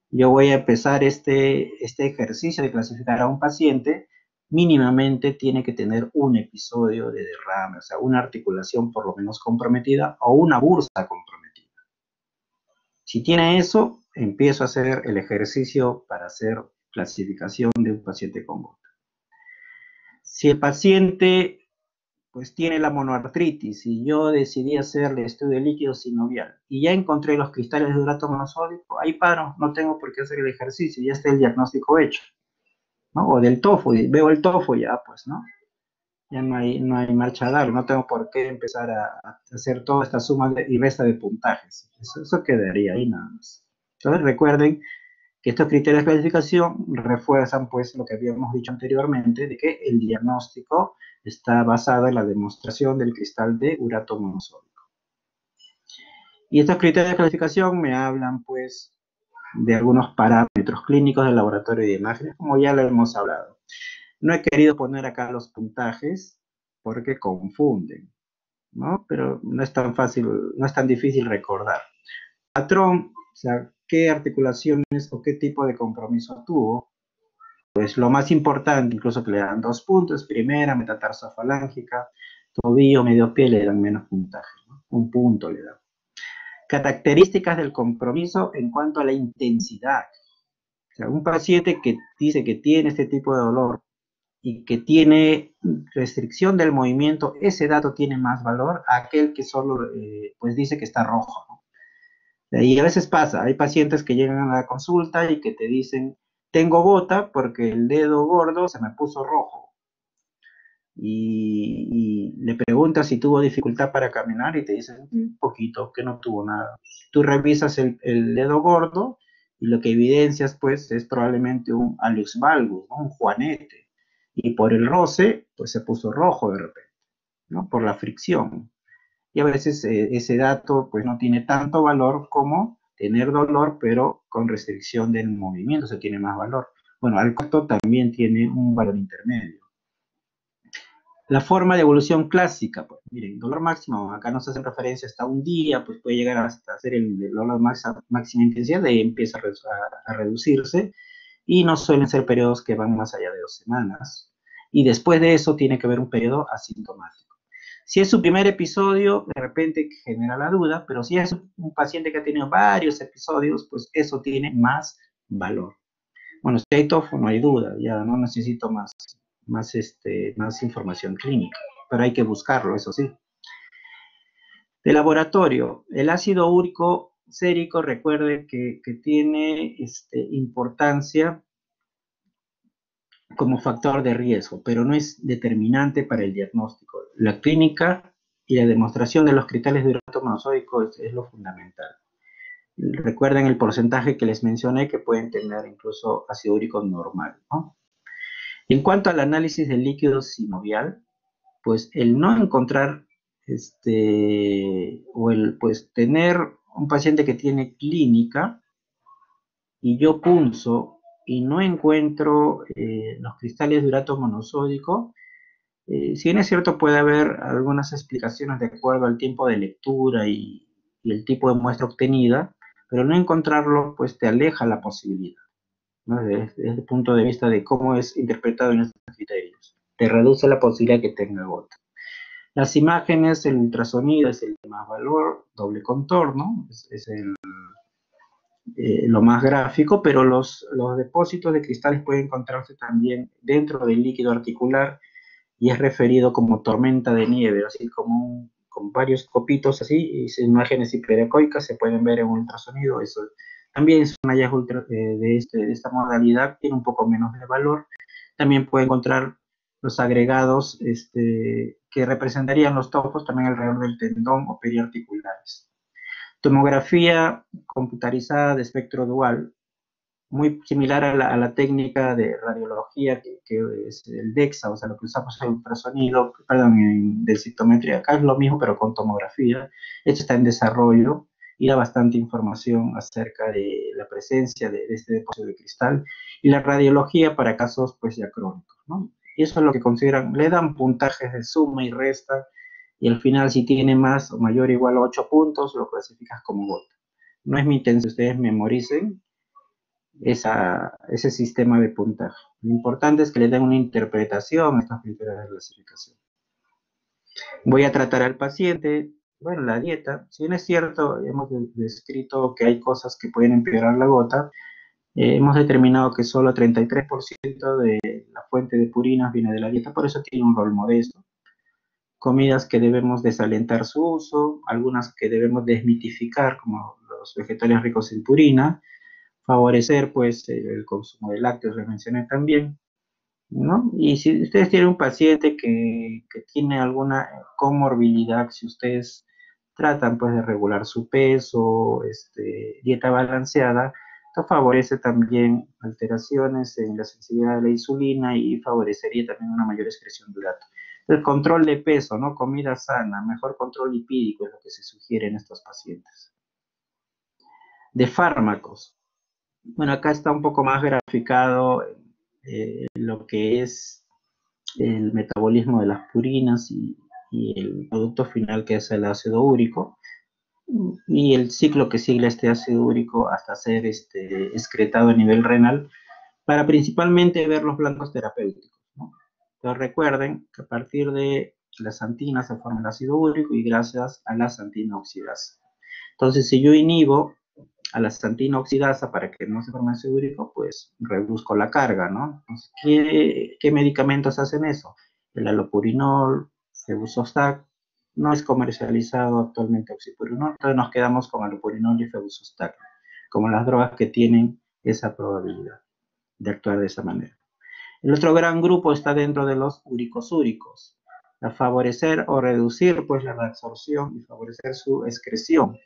Yo voy a empezar este, este ejercicio de clasificar a un paciente mínimamente tiene que tener un episodio de derrame, o sea, una articulación por lo menos comprometida o una bursa comprometida. Si tiene eso, empiezo a hacer el ejercicio para hacer clasificación de un paciente con gota. Si el paciente pues tiene la monoartritis y yo decidí hacerle estudio de líquido sinovial y ya encontré los cristales de urato monosódico, ahí paro, no tengo por qué hacer el ejercicio, ya está el diagnóstico hecho. O del tofu, veo el tofu ya, pues, ¿no? Ya no hay, no hay marcha a dar, no tengo por qué empezar a, hacer toda esta suma y resta de puntajes. Eso, quedaría ahí nada más. Entonces recuerden estos criterios de clasificación refuerzan pues lo que habíamos dicho anteriormente de que el diagnóstico está basado en la demostración del cristal de urato monosódico. Y estos criterios de clasificación me hablan pues de algunos parámetros clínicos del laboratorio de imágenes, como ya lo hemos hablado. No he querido poner acá los puntajes porque confunden, ¿no? Pero no es tan fácil, no es tan difícil recordar. Patrón, o sea, qué articulaciones o qué tipo de compromiso tuvo. Pues lo más importante, incluso que le dan dos puntos, primera, metatarsofalángica, tobillo, medio pie, le dan menos puntaje, Un punto le dan características del compromiso en cuanto a la intensidad. Un paciente que dice que tiene este tipo de dolor y que tiene restricción del movimiento, ese dato tiene más valor a aquel que solo eh, pues dice que está rojo. Y a veces pasa, hay pacientes que llegan a la consulta y que te dicen, tengo gota porque el dedo gordo se me puso rojo y, le preguntas si tuvo dificultad para caminar y te dicen un poquito, que no tuvo nada. Tú revisas el, dedo gordo y lo que evidencias pues es probablemente un alux valgus, un juanete. Y por el roce pues se puso rojo de repente, ¿no? Por la fricción. Y a veces eh, ese dato pues no tiene tanto valor como tener dolor pero con restricción del movimiento, se tiene más valor. Bueno, al costo también tiene un valor intermedio. La forma de evolución clásica, pues miren, dolor máximo, acá nos hacen referencia hasta un día, pues puede llegar hasta ser el, dolor máxima intensidad, de ahí empieza a, reducirse, y no suelen ser periodos que van más allá de dos semanas. Y después de eso tiene que haber un periodo asintomático. Si es su primer episodio, de repente genera la duda, pero si es un paciente que ha tenido varios episodios, pues eso tiene más valor. Bueno, si hay tofu, no hay duda, ya no necesito más, más, este, más información clínica, pero hay que buscarlo, eso sí. De laboratorio, el ácido úrico sérico, recuerde que, tiene este, importancia como factor de riesgo, pero no es determinante para el diagnóstico. La clínica y la demostración de los cristales de urato monosódico es, lo fundamental. Recuerden el porcentaje que les mencioné que pueden tener incluso ácido úrico normal. ¿no? En cuanto al análisis del líquido sinovial, pues el no encontrar este, o el pues tener un paciente que tiene clínica y yo punzo y no encuentro eh, los cristales de urato monosódico, eh, si bien es cierto puede haber algunas explicaciones de acuerdo al tiempo de lectura y, el tipo de muestra obtenida, pero no encontrarlo pues te aleja la posibilidad, desde, el punto de vista de cómo es interpretado en estos criterios. Te reduce la posibilidad que tenga gota. Las imágenes, el ultrasonido es el más valor, doble contorno, es, eh, lo más gráfico, pero los, depósitos de cristales pueden encontrarse también dentro del líquido articular y es referido como tormenta de nieve, así como con varios copitos así, y imágenes hiperecoicas se pueden ver en ultrasonido, eso también es un hallazgo eh, de, este, de esta modalidad, tiene un poco menos de valor, también puede encontrar los agregados este, que representarían los topos también alrededor del tendón o periarticulares. Tomografía computarizada de espectro dual, muy similar a la, técnica de radiología que, es el DEXA, o sea, lo que usamos en ultrasonido, perdón, en densitometría. Acá es lo mismo, pero con tomografía. Esto está en desarrollo y da bastante información acerca de la presencia de, este depósito de cristal y la radiología para casos pues ya crónicos, ¿no? Y eso es lo que consideran, le dan puntajes de suma y resta, y al final si tiene más o mayor o igual a 8 puntos, lo clasificas como gota. No es mi intención que ustedes memoricen esa, ese sistema de puntaje. Lo importante es que le den una interpretación a estas criterios de clasificación. Voy a tratar al paciente, bueno, la dieta, si bien es cierto, hemos descrito que hay cosas que pueden empeorar la gota, eh, hemos determinado que solo 33% de la fuente de purinas viene de la dieta, por eso tiene un rol modesto. Comidas que debemos desalentar su uso, algunas que debemos desmitificar, como los vegetales ricos en purina, favorecer pues el consumo de lácteos, les mencioné también, ¿no? Y si ustedes tienen un paciente que, que tiene alguna comorbilidad, si ustedes tratan pues de regular su peso, este, dieta balanceada, favorece también alteraciones en la sensibilidad de la insulina y favorecería también una mayor excreción de urato. El control de peso, ¿no? Comida sana, mejor control lipídico es lo que se sugiere en estos pacientes. De fármacos. Bueno, acá está un poco más graficado eh, lo que es el metabolismo de las purinas y, el producto final que es el ácido úrico y el ciclo que sigue este ácido úrico hasta ser este, excretado a nivel renal, para principalmente ver los blancos terapéuticos. Entonces recuerden que a partir de la santina se forma el ácido úrico y gracias a la santina oxidasa. Entonces, si yo inhibo a la santina oxidasa para que no se forme ácido úrico, pues reduzco la carga, ¿no? ¿qué, ¿qué, medicamentos hacen eso? El alopurinol, febusostac, no es comercializado actualmente oxipurinol, entonces nos quedamos con alupurinol y febusostac, como las drogas que tienen esa probabilidad de actuar de esa manera. El otro gran grupo está dentro de los uricosúricos, a favorecer o reducir pues la reabsorción y favorecer su excreción.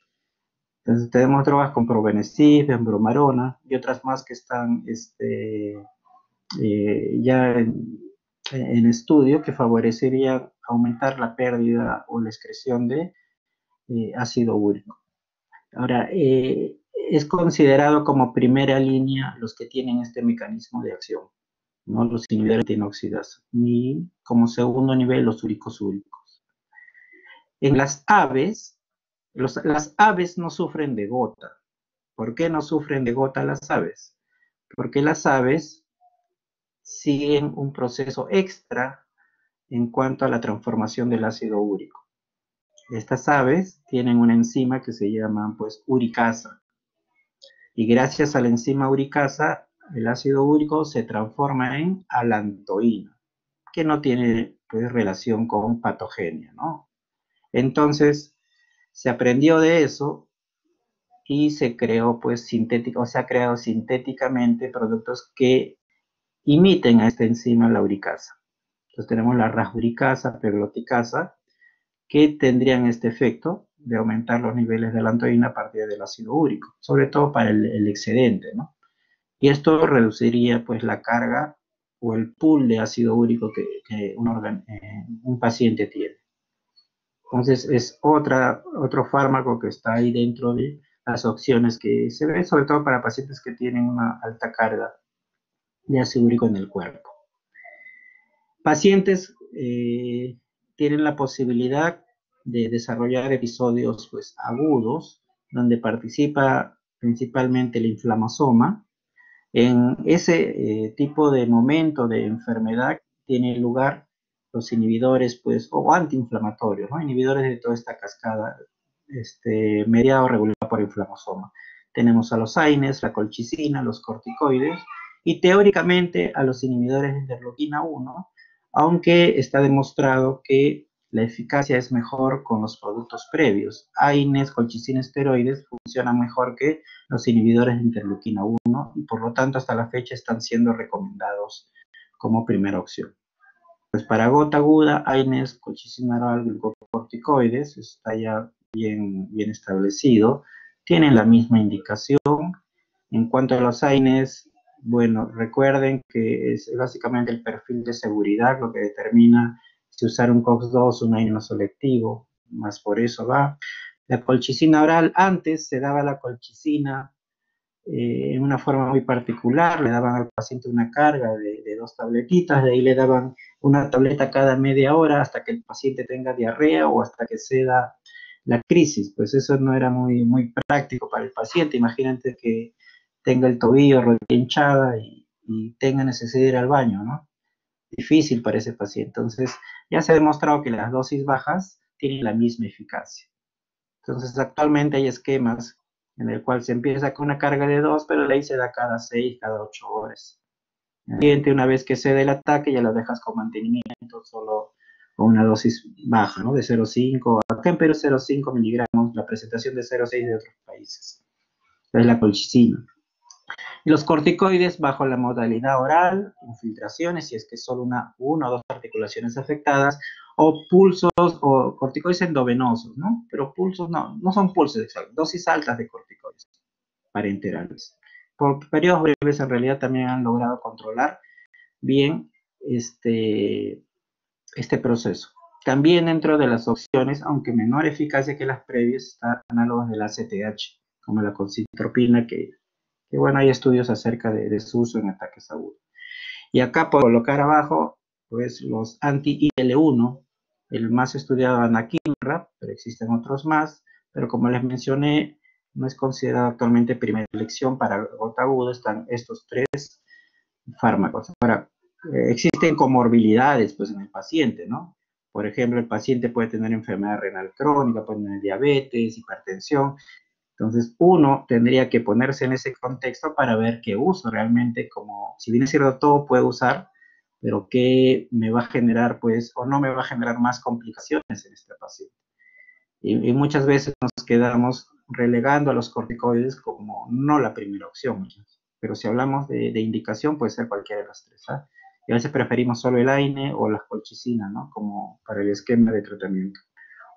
Entonces tenemos drogas con probenecid, bromarona y otras más que están este, eh, ya en, en estudio que favorecería aumentar la pérdida o la excreción de eh, ácido úrico. Ahora, eh, es considerado como primera línea los que tienen este mecanismo de acción, ¿no? los inhibidores de inoxidasa, y como segundo nivel los úricos úricos. En las aves, las aves no sufren de gota. ¿Por qué no sufren de gota las aves? Porque las aves siguen un proceso extra en cuanto a la transformación del ácido úrico. Estas aves tienen una enzima que se llama pues uricasa. Y gracias a la enzima uricasa, el ácido úrico se transforma en alantoína, que no tiene pues, relación con patogenia, ¿no? Entonces, se aprendió de eso y se creó pues sintético, o se ha creado sintéticamente productos que imiten a esta enzima la uricasa. Entonces tenemos la rasburicasa, perloticasa, que tendrían este efecto de aumentar los niveles de la antoína a partir del ácido úrico, sobre todo para el, excedente, ¿no? Y esto reduciría pues la carga o el pool de ácido úrico que, un, eh, un, paciente tiene. Entonces es otra, otro fármaco que está ahí dentro de las opciones que se ven, sobre todo para pacientes que tienen una alta carga de ácido úrico en el cuerpo. Pacientes eh, tienen la posibilidad de desarrollar episodios pues, agudos, donde participa principalmente el inflamasoma. En ese eh, tipo de momento de enfermedad tiene lugar los inhibidores pues, o antiinflamatorios, inhibidores de toda esta cascada este, mediado regulado por inflamosoma. Tenemos a los AINES, la colchicina, los corticoides y teóricamente a los inhibidores de interleuquina 1, aunque está demostrado que la eficacia es mejor con los productos previos. AINES, colchicina, esteroides funcionan mejor que los inhibidores de interleuquina 1 y por lo tanto hasta la fecha están siendo recomendados como primera opción. Pues para gota aguda, AINES, colchicina oral, glucocorticoides, está ya bien, bien establecido, tienen la misma indicación. En cuanto a los AINES, bueno, recuerden que es básicamente el perfil de seguridad lo que determina si usar un COX-2 o un AINE selectivo, más por eso va. La colchicina oral, antes se daba la colchicina eh, en una forma muy particular, le daban al paciente una carga de, de, dos tabletitas, de ahí le daban una tableta cada media hora hasta que el paciente tenga diarrea o hasta que ceda la crisis, pues eso no era muy, muy práctico para el paciente. Imagínate que tenga el tobillo, rodilla hinchada y, tenga necesidad de ir al baño, ¿no? Difícil para ese paciente. Entonces, ya se ha demostrado que las dosis bajas tienen la misma eficacia. Entonces, actualmente hay esquemas en el cual se empieza con una carga de 2, pero la se da cada 6, cada 8 horas. El paciente, una vez que cede el ataque, ya lo dejas con mantenimiento, solo con una dosis baja, ¿no? De 0,5, acá en Perú 0,5 miligramos, la presentación de 0,6 de otros países. Es la colchicina. Los corticoides bajo la modalidad oral, infiltraciones, si es que solo una, una o dos articulaciones afectadas, o pulsos o corticoides endovenosos, ¿no? Pero pulsos no, no son pulsos, dosis altas de corticoides parenterales. Por periodos breves en realidad también han logrado controlar bien este, este proceso. También dentro de las opciones, aunque menor eficacia que las previas, están análogos de la CTH, como la concitropina, que, que bueno, hay estudios acerca de, su uso en ataques agudos. Y acá por colocar abajo, pues los anti-IL-1, el más estudiado anakinra, pero existen otros más, pero como les mencioné, no es considerado actualmente primera elección para gota aguda, están estos tres fármacos. Ahora, eh, existen comorbilidades pues, en el paciente, ¿no? Por ejemplo, el paciente puede tener enfermedad renal crónica, puede tener diabetes, hipertensión. Entonces, uno tendría que ponerse en ese contexto para ver qué uso realmente, como si bien es cierto todo puede usar, pero qué me va a generar, pues, o no me va a generar más complicaciones en este paciente. Y, muchas veces nos quedamos relegando a los corticoides como no la primera opción. Pero si hablamos de, de indicación, puede ser cualquiera de las tres. ¿ah? Y a veces preferimos solo el AINE o las colchicinas, ¿no? Como para el esquema de tratamiento.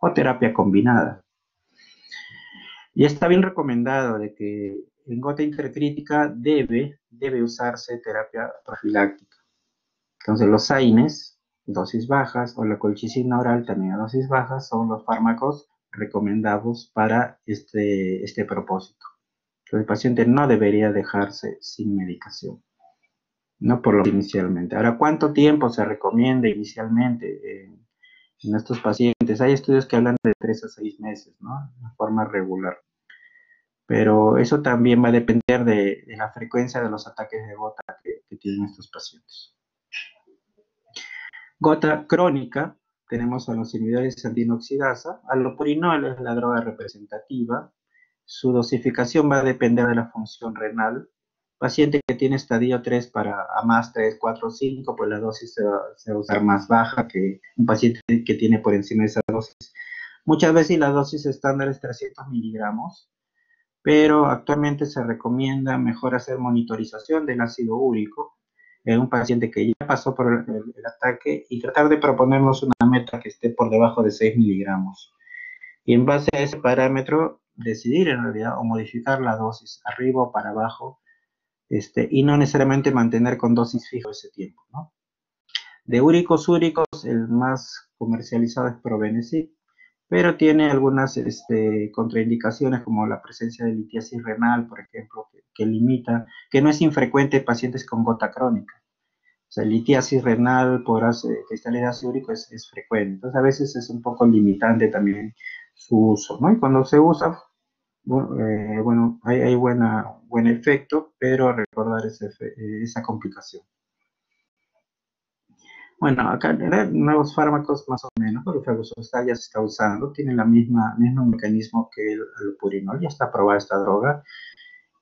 O terapia combinada. Y está bien recomendado de que en gota intercrítica debe, debe usarse terapia profiláctica. Entonces los AINES, dosis bajas, o la colchicina oral también a dosis bajas, son los fármacos recomendados para este, este propósito. Entonces el paciente no debería dejarse sin medicación no por lo inicialmente. Ahora, ¿cuánto tiempo se recomienda inicialmente en, estos pacientes? Hay estudios que hablan de 3 a 6 meses, ¿no? De forma regular. Pero eso también va a depender de, la frecuencia de los ataques de gota que, tienen estos pacientes. Gota crónica, tenemos a los inhibidores antinoxidasa. Alopurinol es la droga representativa. Su dosificación va a depender de la función renal Paciente que tiene estadio 3 para a más 3, 4, 5, pues la dosis se va, a usar más baja que un paciente que tiene por encima de esa dosis. Muchas veces la dosis estándar es 300 miligramos, pero actualmente se recomienda mejor hacer monitorización del ácido úrico en un paciente que ya pasó por el, ataque y tratar de proponernos una meta que esté por debajo de 6 miligramos. Y en base a ese parámetro, decidir en realidad o modificar la dosis arriba o para abajo este, y no necesariamente mantener con dosis fija ese tiempo. De úricos úricos, el más comercializado es Provenecid, pero tiene algunas este, contraindicaciones como la presencia de litiasis renal, por ejemplo, que, limita, que no es infrecuente en pacientes con gota crónica. O sea, litiasis renal por cristales de ácido úrico es, frecuente. Entonces, a veces es un poco limitante también su uso, ¿no? Y cuando se usa, eh, bueno, hay, hay, buena, buen efecto, pero recordar ese, esa complicación. Bueno, acá nuevos fármacos más o menos, el flagosostal ya se está usando, tiene la misma mismo mecanismo que el alupurinol, ya está aprobada esta droga.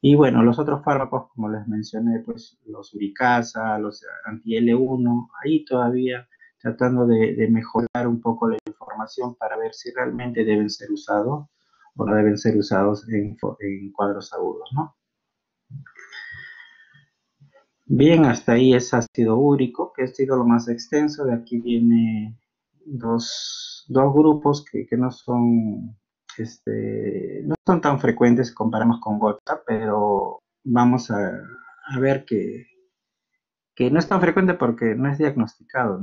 Y bueno, los otros fármacos, como les mencioné, pues los uricasa, los anti-L1, ahí todavía tratando de, mejorar un poco la información para ver si realmente deben ser usados o no deben ser usados en, en cuadros agudos, ¿no? Bien, hasta ahí es ácido úrico, que ha sido lo más extenso. De aquí viene dos, grupos que, no son este, no son tan frecuentes si comparamos con gota, pero vamos a, ver que, que, no es tan frecuente porque no es diagnosticado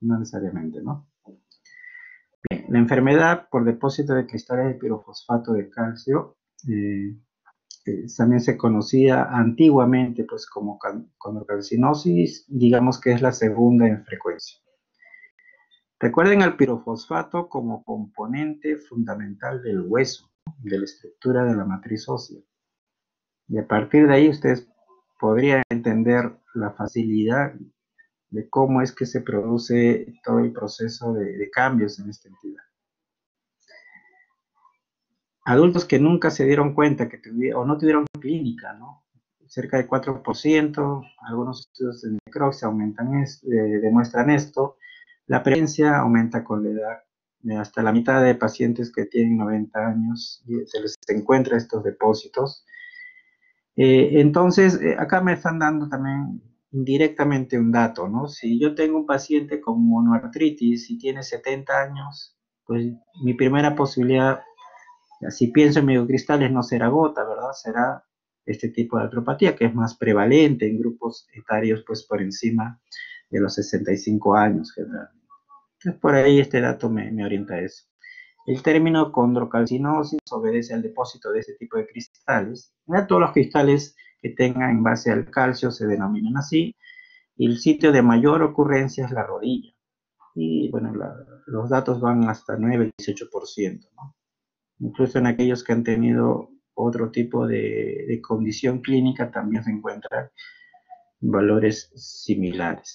no necesariamente, ¿no? La enfermedad por depósito de cristales de pirofosfato de calcio eh, también se conocía antiguamente pues como condrocalcinosis, digamos que es la segunda en frecuencia. Recuerden al pirofosfato como componente fundamental del hueso, de la estructura de la matriz ósea. Y a partir de ahí ustedes podrían entender la facilidad de cómo es que se produce todo el proceso de, de cambios en esta entidad adultos que nunca se dieron cuenta que tuvieron, o no tuvieron clínica, ¿no? Cerca del 4%, algunos estudios de necropsia aumentan eh, demuestran esto. La presencia aumenta con la edad. hasta la mitad de pacientes que tienen 90 años se les encuentra estos depósitos. Eh, entonces, eh, acá me están dando también indirectamente un dato, ¿no? Si yo tengo un paciente con monoartritis y tiene 70 años, pues mi primera posibilidad si pienso en miocristales no será gota, ¿verdad? Será este tipo de artropatía que es más prevalente en grupos etarios pues por encima de los 65 años generalmente. Entonces por ahí este dato me, orienta a eso. El término condrocalcinosis obedece al depósito de este tipo de cristales. Todos los cristales que tengan en base al calcio se denominan así. Y el sitio de mayor ocurrencia es la rodilla. Y bueno, los datos van hasta 9-18%. ¿no? Incluso en aquellos que han tenido otro tipo de, condición clínica también se encuentran valores similares.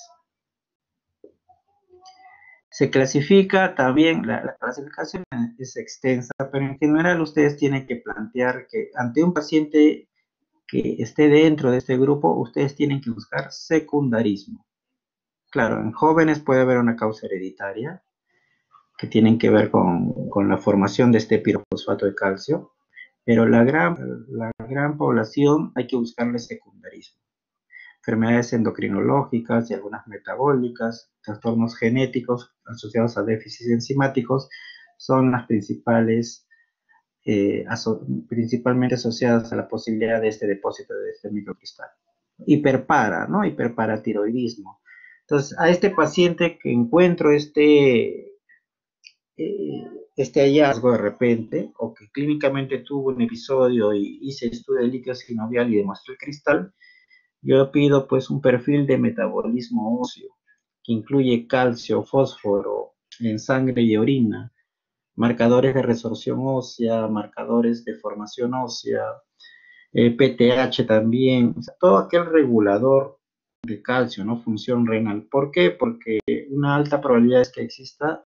Se clasifica también, la, clasificación es extensa, pero en general ustedes tienen que plantear que ante un paciente que esté dentro de este grupo, ustedes tienen que buscar secundarismo. Claro, en jóvenes puede haber una causa hereditaria, que tienen que ver con, la formación de este pirofosfato de calcio, pero la gran, la gran población hay que buscarle secundarismo. Enfermedades endocrinológicas y algunas metabólicas, trastornos genéticos asociados a déficits enzimáticos son las principales, eh, principalmente asociadas a la posibilidad de este depósito de este microcristal. Hiperpara, ¿no? Hiperparatiroidismo. Entonces, a este paciente que encuentro este eh, este hallazgo de repente, o que clínicamente tuvo un episodio y hice estudio de líquido sinovial y demostró el cristal, yo pido pues un perfil de metabolismo óseo, que incluye calcio, fósforo en sangre y orina, marcadores de resorción ósea, marcadores de formación ósea, PTH también, todo aquel regulador de calcio, ¿no? Función renal. ¿Por qué? Porque una alta probabilidad es que exista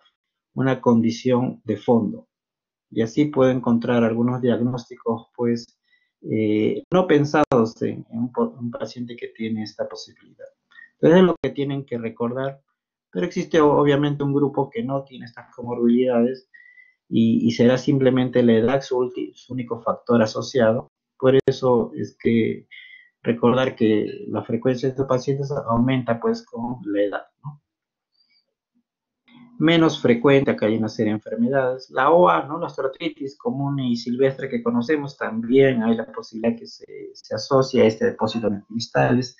una condición de fondo. Y así puedo encontrar algunos diagnósticos, pues, eh, no pensados en, un, paciente que tiene esta posibilidad. Entonces es lo que tienen que recordar, pero existe obviamente un grupo que no tiene estas comorbilidades y, será simplemente la edad su, único factor asociado. Por eso es que recordar que la frecuencia de estos pacientes aumenta pues con la edad, ¿no? Menos frecuente, acá hay una serie de enfermedades. La OA, ¿no? La osteoartritis común y silvestre que conocemos, también hay la posibilidad que se, se asocie a este depósito de cristales.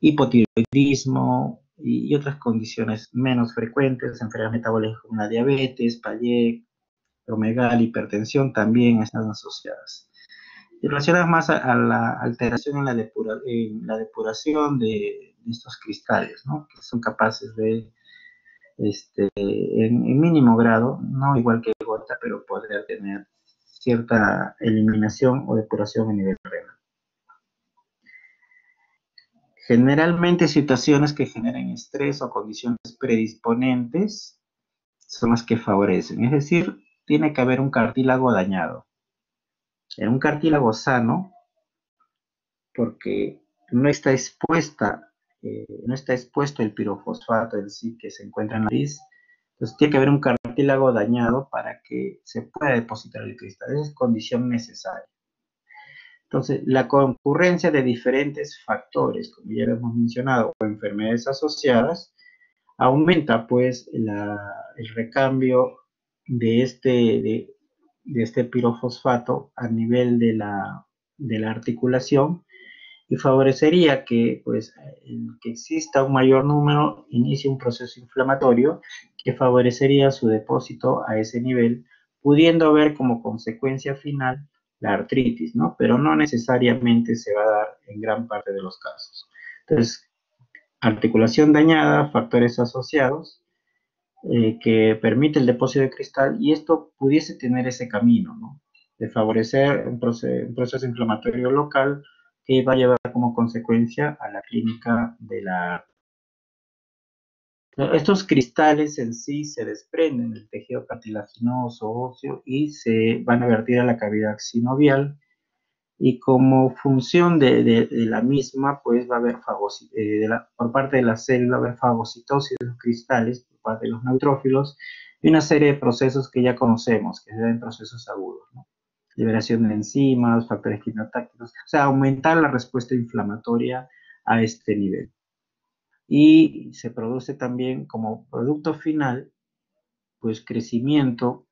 Hipotiroidismo, y, otras condiciones menos frecuentes, enfermedades metabólicas como la diabetes, PAYEC, omegal, hipertensión también están asociadas. Y relacionadas más a, la alteración en la, depuración de, estos cristales, ¿no? que son capaces de, este, en, mínimo grado, no igual que gota, pero poder tener cierta eliminación o depuración a nivel renal. Generalmente situaciones que generen estrés o condiciones predisponentes son las que favorecen. Es decir, tiene que haber un cartílago dañado. En un cartílago sano, porque no está expuesta, no está expuesto el pirofosfato en sí que se encuentra en la nariz, entonces tiene que haber un cartílago dañado para que se pueda depositar el cristal. Esa es condición necesaria. Entonces, la concurrencia de diferentes factores, como ya hemos mencionado, o enfermedades asociadas, aumenta pues el recambio de este, de, este pirofosfato a nivel de la articulación y favorecería que, pues, que exista un mayor número, inicie un proceso inflamatorio que favorecería su depósito a ese nivel, pudiendo haber como consecuencia final la artritis, ¿no? Pero no necesariamente se va a dar en gran parte de los casos. Entonces, articulación dañada, factores asociados, eh, que permite el depósito de cristal y esto pudiese tener ese camino, ¿no? De favorecer un proceso, inflamatorio local que va a llevar como consecuencia a la clínica de la estos cristales en sí se desprenden del tejido cartilaginoso óseo y se van a vertir a la cavidad sinovial. Y como función de, la misma, pues va a haber eh, por parte de la célula, va haber fagocitosis de los cristales, por parte de los neutrófilos, y una serie de procesos que ya conocemos, que se dan procesos agudos, liberación de enzimas, factores quimiotácticos, o sea, aumentar la respuesta inflamatoria a este nivel y se produce también como producto final, pues crecimiento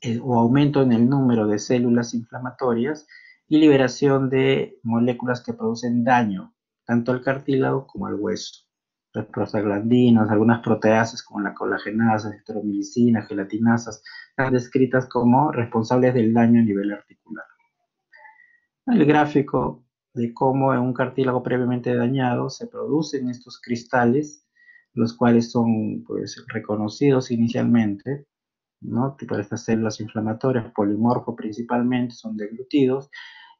eh, o aumento en el número de células inflamatorias y liberación de moléculas que producen daño tanto al cartílago como al hueso. Las prostaglandinas, algunas proteasas como la colagenasa, estromilicina, gelatinasas, están descritas como responsables del daño a nivel articular. El gráfico de cómo en un cartílago previamente dañado se producen estos cristales, los cuales son pues, reconocidos inicialmente, ¿no? Tipo estas células inflamatorias, polimorfo principalmente, son deglutidos,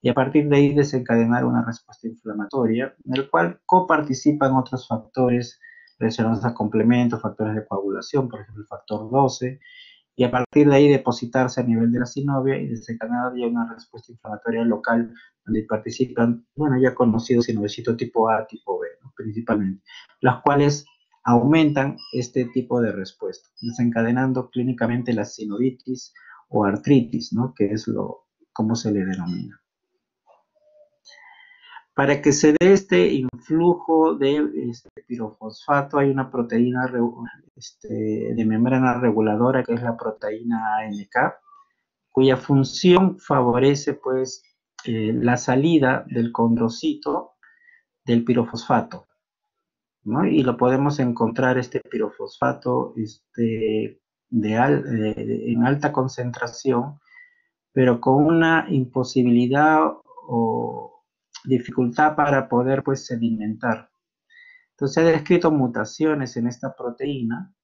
y a partir de ahí desencadenar una respuesta inflamatoria, en el cual coparticipan otros factores relacionados a complementos, factores de coagulación, por ejemplo el factor 12, y a partir de ahí depositarse a nivel de la sinovia y desencadenar ya una respuesta inflamatoria local donde participan, bueno, ya conocidos sinovecitos tipo A, tipo B, principalmente, las cuales aumentan este tipo de respuesta, desencadenando clínicamente la sinovitis o artritis, ¿no? que es lo como se le denomina. Para que se dé este influjo de este pirofosfato hay una proteína este, de membrana reguladora que es la proteína ANK, cuya función favorece pues eh, la salida del condrocito del pirofosfato. Y lo podemos encontrar este pirofosfato este, en alta concentración, pero con una imposibilidad o dificultad para poder pues sedimentar. Entonces se han descrito mutaciones en esta proteína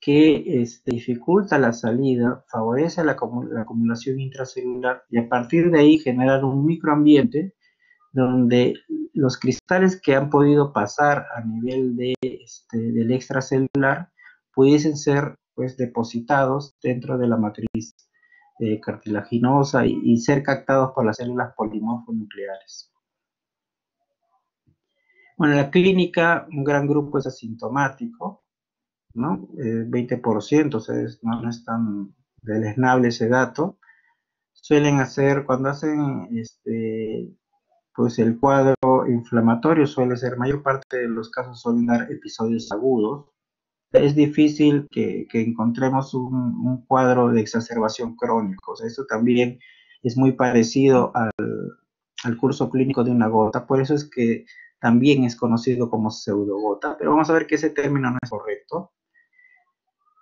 que este, dificulta la salida, favorece la, acumulación intracelular y a partir de ahí generar un microambiente donde los cristales que han podido pasar a nivel de, este, del extracelular pudiesen ser pues depositados dentro de la matriz eh, cartilaginosa y, ser captados por las células polimorfonucleares. Bueno, en la clínica un gran grupo es asintomático, ¿no? 20%, eh, no, es tan deleznable ese dato. Suelen hacer, cuando hacen este, pues el cuadro inflamatorio suele ser, mayor parte de los casos suelen dar episodios agudos. Es difícil que, encontremos un, cuadro de exacerbación crónico. esto también es muy parecido al, al, curso clínico de una gota, por eso es que también es conocido como pseudogota, pero vamos a ver que ese término no es correcto.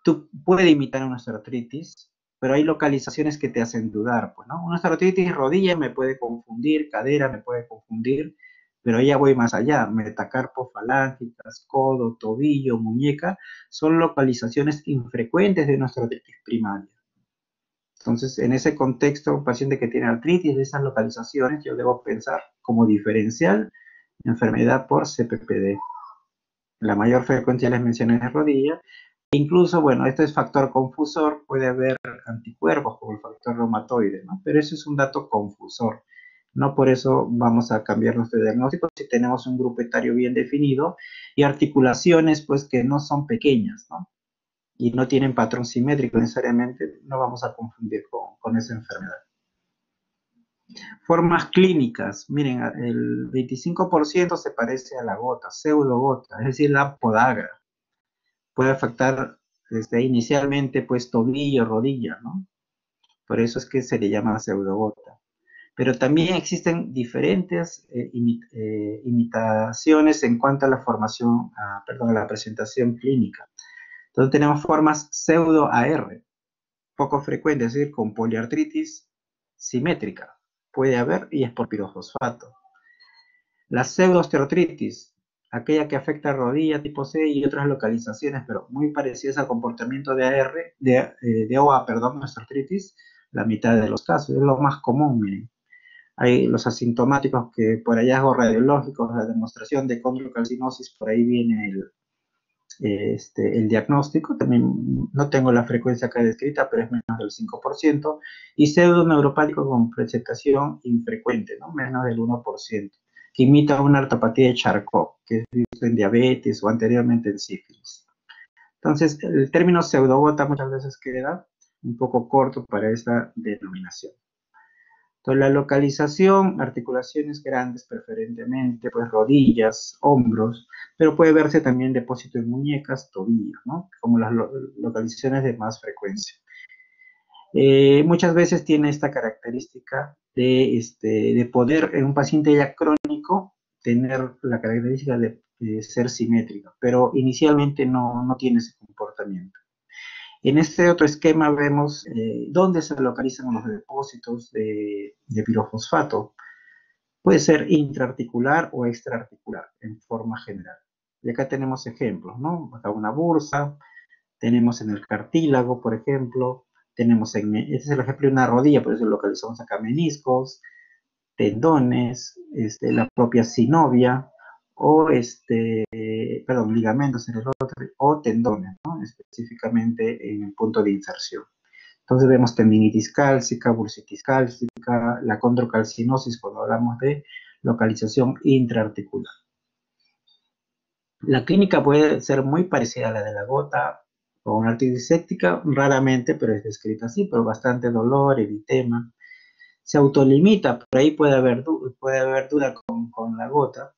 Tú puedes imitar una artritis, pero hay localizaciones que te hacen dudar, pues, ¿no? Una osteoartritis rodilla me puede confundir, cadera me puede confundir, pero ya voy más allá, metacarpo falángicas, codo, tobillo, muñeca, son localizaciones infrecuentes de nuestra artritis primaria. Entonces, en ese contexto, un paciente que tiene artritis de esas localizaciones, yo debo pensar como diferencial enfermedad por CPPD. La mayor frecuencia les mencioné de rodilla, Incluso, bueno, este es factor confusor, puede haber anticuerpos como el factor reumatoide, ¿no? Pero eso es un dato confusor. No por eso vamos a cambiar nuestro diagnóstico si tenemos un grupo etario bien definido y articulaciones pues que no son pequeñas, ¿no? Y no tienen patrón simétrico necesariamente, no vamos a confundir con, con esa enfermedad. Formas clínicas, miren, el 25% se parece a la gota, pseudogota, es decir, la podagra puede afectar desde inicialmente pues tobillo, rodilla, ¿no? Por eso es que se le llama pseudogota. Pero también existen diferentes eh, eh, imitaciones en cuanto a la formación, perdón, a la presentación clínica. Entonces tenemos formas pseudo-AR, poco frecuentes, es decir, con poliartritis simétrica. Puede haber y es por pirofosfato. La pseudosterotritis, aquella que afecta a rodilla tipo C y otras localizaciones, pero muy parecidas al comportamiento de AR, de, eh, OA, perdón, nuestra artritis, la mitad de los casos, es lo más común, miren. Hay los asintomáticos que por hallazgos radiológicos, la demostración de condrocalcinosis, por ahí viene el, este, el diagnóstico, también no tengo la frecuencia acá descrita, pero es menos del 5%, y pseudo neuropático con presentación infrecuente, ¿no? menos del 1% que imita una artopatía de Charcot, que es visto en diabetes o anteriormente en sífilis. Entonces, el término pseudogota muchas veces queda un poco corto para esta denominación. La localización, articulaciones grandes preferentemente, pues rodillas, hombros, pero puede verse también depósito en muñecas, tobillos, ¿no? Como las localizaciones de más frecuencia. Eh, muchas veces tiene esta característica de, este, de poder en un paciente ya crónico tener la característica de, ser simétrica, pero inicialmente no, no, tiene ese comportamiento. En este otro esquema vemos eh, dónde se localizan los depósitos de, de pirofosfato. Puede ser intraarticular o extraarticular en forma general. Y acá tenemos ejemplos, ¿no? Acá una bursa, tenemos en el cartílago, por ejemplo, tenemos, en, este es el ejemplo de una rodilla, por eso localizamos acá meniscos, tendones, este, la propia sinovia, o este, perdón, ligamentos en el o tendones, ¿no? específicamente en el punto de inserción. Entonces vemos tendinitis cálcica, bursitis cálcica, la condrocalcinosis cuando hablamos de localización intraarticular. La clínica puede ser muy parecida a la de la gota, o una artritis séptica, raramente, pero es descrita así, pero bastante dolor, eritema. Se autolimita, por ahí puede haber, puede haber duda con, con la gota,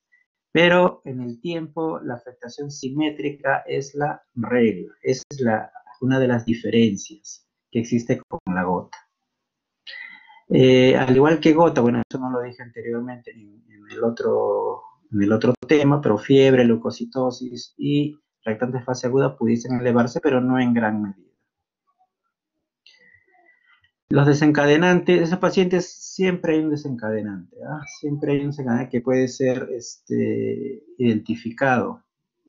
pero en el tiempo la afectación simétrica es la regla, es una de las diferencias que existe con la gota. Eh, al igual que gota, bueno, eso no lo dije anteriormente en, el otro, en el otro tema, pero fiebre, leucocitosis y reactantes fase aguda pudiesen elevarse, pero no en gran medida. Los desencadenantes, esos pacientes siempre hay un desencadenante, ¿ah? siempre hay un desencadenante que puede ser este, identificado,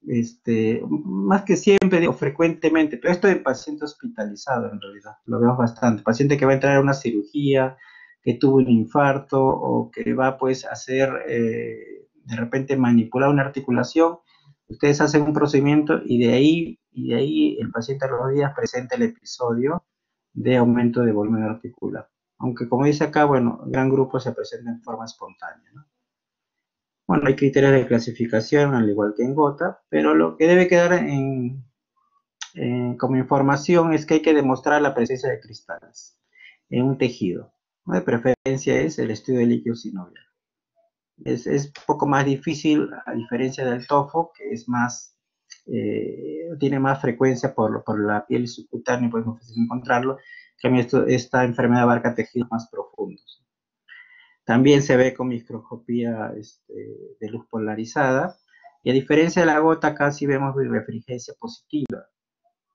este, más que siempre, digo frecuentemente, pero esto de paciente hospitalizado en realidad, lo veo bastante, paciente que va a entrar a una cirugía, que tuvo un infarto o que va pues a hacer, eh, de repente manipular una articulación Ustedes hacen un procedimiento y de ahí, y de ahí el paciente a los días presenta el episodio de aumento de volumen articular. Aunque como dice acá, bueno, gran grupo se presenta en forma espontánea. Bueno, hay criterios de clasificación, al igual que en gota, pero lo que debe quedar en, como información es que hay que demostrar la presencia de cristales en un tejido. De preferencia es el estudio de líquido sinovial. Es, es un poco más difícil, a diferencia del tofo, que es más, eh, tiene más frecuencia por, la piel subcutánea, podemos encontrarlo. En esto, esta enfermedad abarca tejidos más profundos. También se ve con microscopía este, de luz polarizada. Y a diferencia de la gota, casi vemos refrigencia positiva.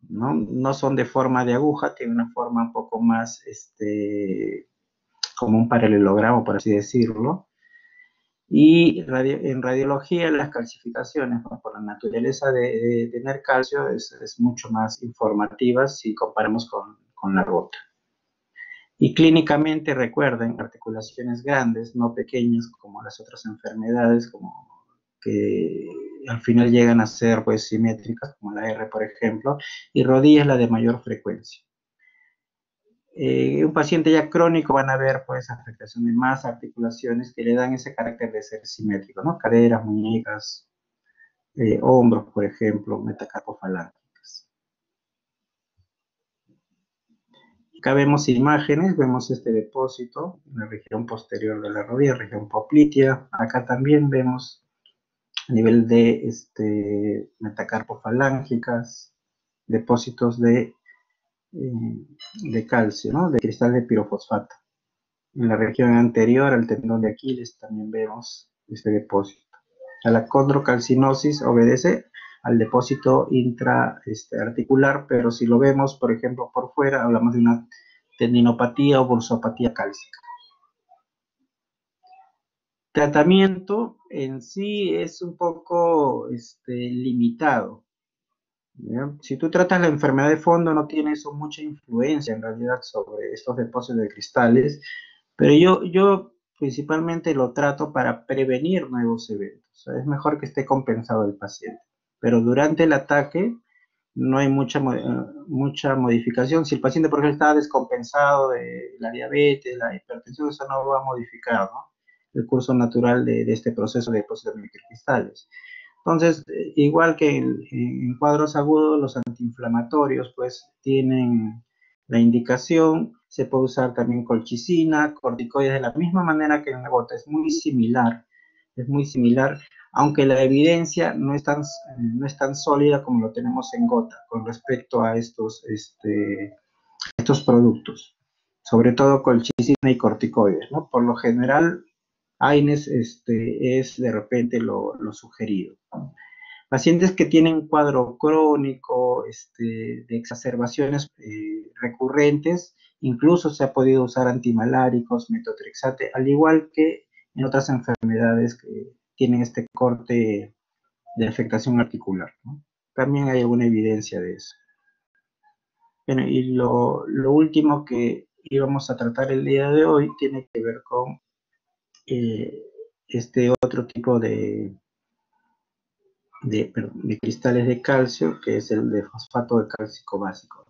¿no? no son de forma de aguja, tienen una forma un poco más este, como un paralelogramo, por así decirlo. Y en radiología las calcificaciones, por la naturaleza de, tener calcio, es, mucho más informativa si comparamos con, con la gota. Y clínicamente recuerden articulaciones grandes, no pequeñas como las otras enfermedades, como que al final llegan a ser pues simétricas, como la R por ejemplo, y rodillas la de mayor frecuencia. Eh, un paciente ya crónico van a ver pues afectación de más articulaciones que le dan ese carácter de ser simétrico, ¿no? Caderas, muñecas, eh, hombros, por ejemplo, metacarpofalángicas. Acá vemos imágenes, vemos este depósito en la región posterior de la rodilla, región poplitea. Acá también vemos a nivel de este, metacarpofalángicas, depósitos de eh, de calcio, ¿no? de cristal de pirofosfato. En la región anterior al tendón de Aquiles también vemos este depósito. La condrocalcinosis obedece al depósito intraarticular, pero si lo vemos, por ejemplo, por fuera, hablamos de una tendinopatía o bursopatía cálcica. Tratamiento en sí es un poco este, limitado. Si tú tratas la enfermedad de fondo, no tiene eso mucha influencia en realidad sobre estos depósitos de cristales, pero yo, yo principalmente lo trato para prevenir nuevos eventos. es mejor que esté compensado el paciente, pero durante el ataque no hay mucha, mucha modificación. Si el paciente, por ejemplo, está descompensado de la diabetes, la hipertensión, eso no va a modificar el curso natural de, este proceso de depósitos de microcristales. Entonces, eh, igual que en, cuadros agudos, los antiinflamatorios pues tienen la indicación, se puede usar también colchicina, corticoides de la misma manera que en la gota, es muy similar, es muy similar, aunque la evidencia no es tan, no es tan sólida como lo tenemos en gota con respecto a estos, este, estos productos, sobre todo colchicina y corticoides, ¿no? Por lo general, AINES este, es de repente lo, sugerido. Pacientes que tienen cuadro crónico este, de exacerbaciones eh, recurrentes, incluso se ha podido usar antimaláricos, metotrexate, al igual que en otras enfermedades que tienen este corte de afectación articular. También hay alguna evidencia de eso. Bueno, y lo, lo último que íbamos a tratar el día de hoy tiene que ver con eh, este otro tipo de, de, cristales de calcio, que es el de fosfato de cálcico básico.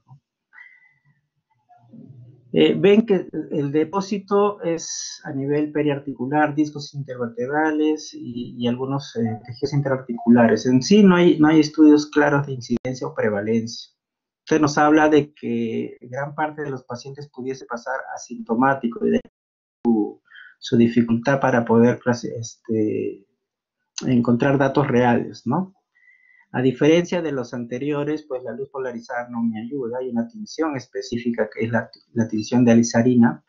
Eh, ven que el depósito es a nivel periarticular, discos intervertebrales y, algunos eh, tejidos interarticulares. En sí no hay, no hay estudios claros de incidencia o prevalencia. Usted nos habla de que gran parte de los pacientes pudiese pasar asintomático y de su dificultad para poder este, encontrar datos reales, ¿no? A diferencia de los anteriores, pues la luz polarizada no me ayuda. Hay una tinción específica que es la, tinción de alizarina,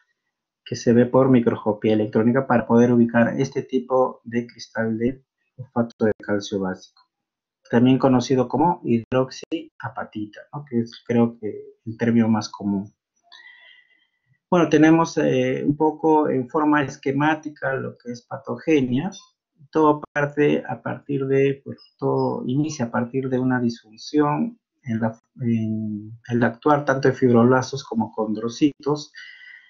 que se ve por microscopía electrónica para poder ubicar este tipo de cristal de fosfato de calcio básico. También conocido como hidroxiapatita, que es creo que el término más común. Bueno, tenemos eh, un poco en forma esquemática lo que es patogenia. Todo parte a partir de, pues todo inicia a partir de una disfunción en, el actuar tanto de fibroblastos como condrocitos,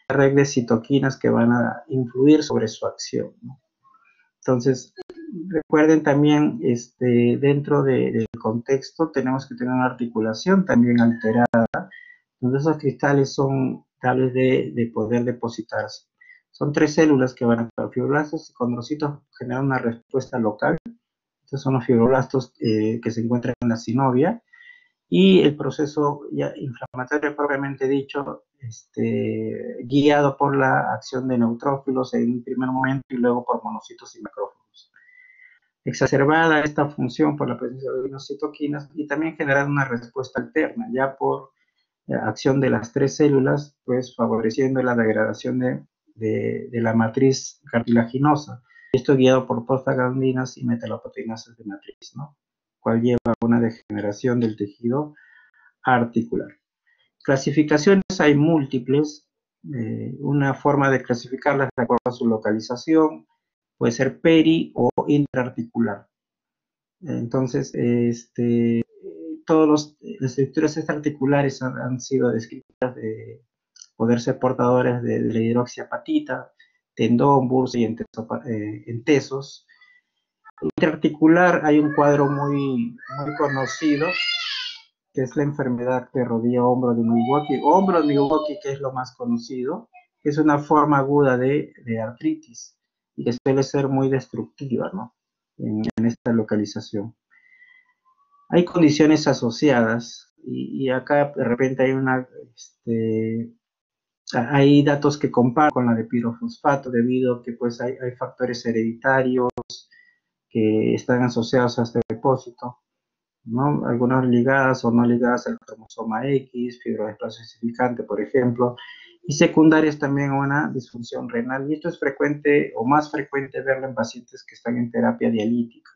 de citoquinas que van a influir sobre su acción. Entonces, recuerden también, este, dentro del contexto tenemos que tener una articulación también alterada, donde esos cristales son de, poder depositarse. Son tres células que van a estar fibroblastos y condrocitos generan una respuesta local. Estos son los fibroblastos eh, que se encuentran en la sinovia y el proceso ya inflamatorio propiamente dicho este, guiado por la acción de neutrófilos en un primer momento y luego por monocitos y macrófagos. Exacerbada esta función por la presencia de citoquinas y también generar una respuesta alterna, ya por acción de las tres células, pues favoreciendo la degradación de, de, la matriz cartilaginosa. Esto guiado por prostaglandinas y metaloproteinasas de matriz, ¿no? cual lleva a una degeneración del tejido articular. Clasificaciones hay múltiples. Eh, una forma de clasificarlas de acuerdo a su localización puede ser peri o intraarticular. Entonces, este, todas las estructuras extraarticulares han, sido descritas de poder ser portadores de, la hidroxiapatita, tendón, bursa y eh, entesos. Intraarticular hay un cuadro muy, conocido que es la enfermedad de rodilla-hombro de Milwaukee, hombro de Milwaukee, que es lo más conocido, es una forma aguda de, artritis y que suele ser muy destructiva ¿no? en, esta localización. Hay condiciones asociadas y, acá de repente hay una, este, hay datos que comparan con la de pirofosfato debido a que pues hay, hay factores hereditarios que están asociados a este depósito algunas ligadas o no ligadas al cromosoma X, fibrodesplazo especificante, por ejemplo, y secundarias también a una disfunción renal. Y esto es frecuente o más frecuente verlo en pacientes que están en terapia dialítica,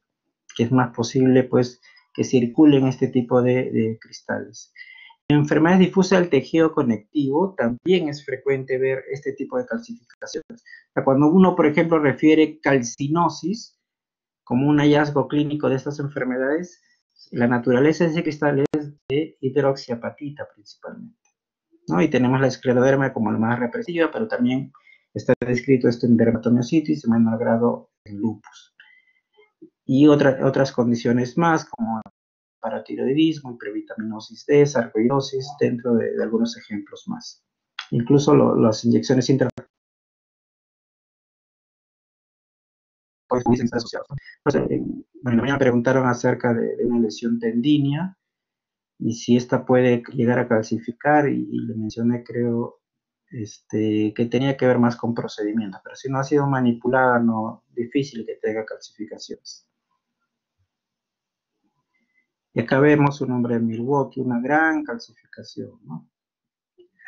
que es más posible pues que circulen este tipo de, cristales. En enfermedades difusas del tejido conectivo también es frecuente ver este tipo de calcificaciones. cuando uno, por ejemplo, refiere calcinosis como un hallazgo clínico de estas enfermedades, la naturaleza de ese cristal es de hidroxiapatita principalmente. ¿no? Y tenemos la escleroderma como la más represiva, pero también está descrito esto en dermatomiositis, en menor grado en lupus. Y otras condiciones más, como paratiroidismo, hipervitaminosis D, sarcoidosis, dentro de, algunos ejemplos más. Incluso las inyecciones intra asociados. Eh, bueno, me preguntaron acerca de, una lesión tendínea y si esta puede llegar a calcificar y, le mencioné, creo, este, que tenía que ver más con procedimientos, pero si no ha sido manipulada, no, difícil que tenga calcificaciones. Y acá vemos un hombre de Milwaukee, una gran calcificación, ¿no?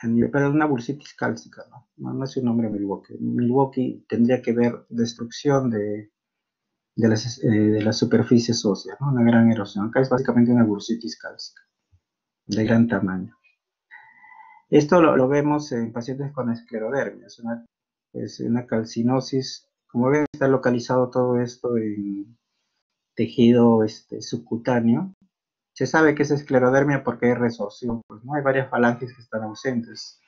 Pero una bursitis cálcica, ¿no? ¿no? No, es un hombre de Milwaukee. Milwaukee tendría que ver destrucción de, de, las, eh, de la superficie ósea, una gran erosión. Acá es básicamente una bursitis cálcica de gran tamaño. Esto lo, vemos en pacientes con esclerodermia, es una, pues, una calcinosis. Como ven, está localizado todo esto en tejido este, subcutáneo. Se sabe que es esclerodermia porque hay resorción, pues, ¿no? hay varias falanges que están ausentes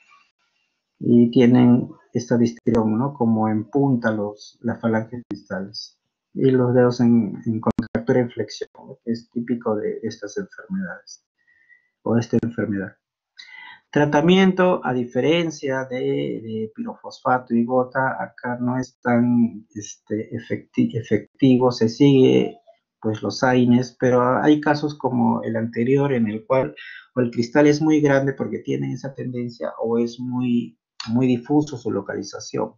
y tienen esta distribución, ¿no? como en punta los, las falanges distales y los dedos en, en contractura y flexión, que es típico de estas enfermedades o de esta enfermedad. Tratamiento, a diferencia de, pirofosfato y gota, acá no es tan este, efectivo, se sigue pues los AINES, pero hay casos como el anterior en el cual o el cristal es muy grande porque tiene esa tendencia o es muy, muy difuso su localización.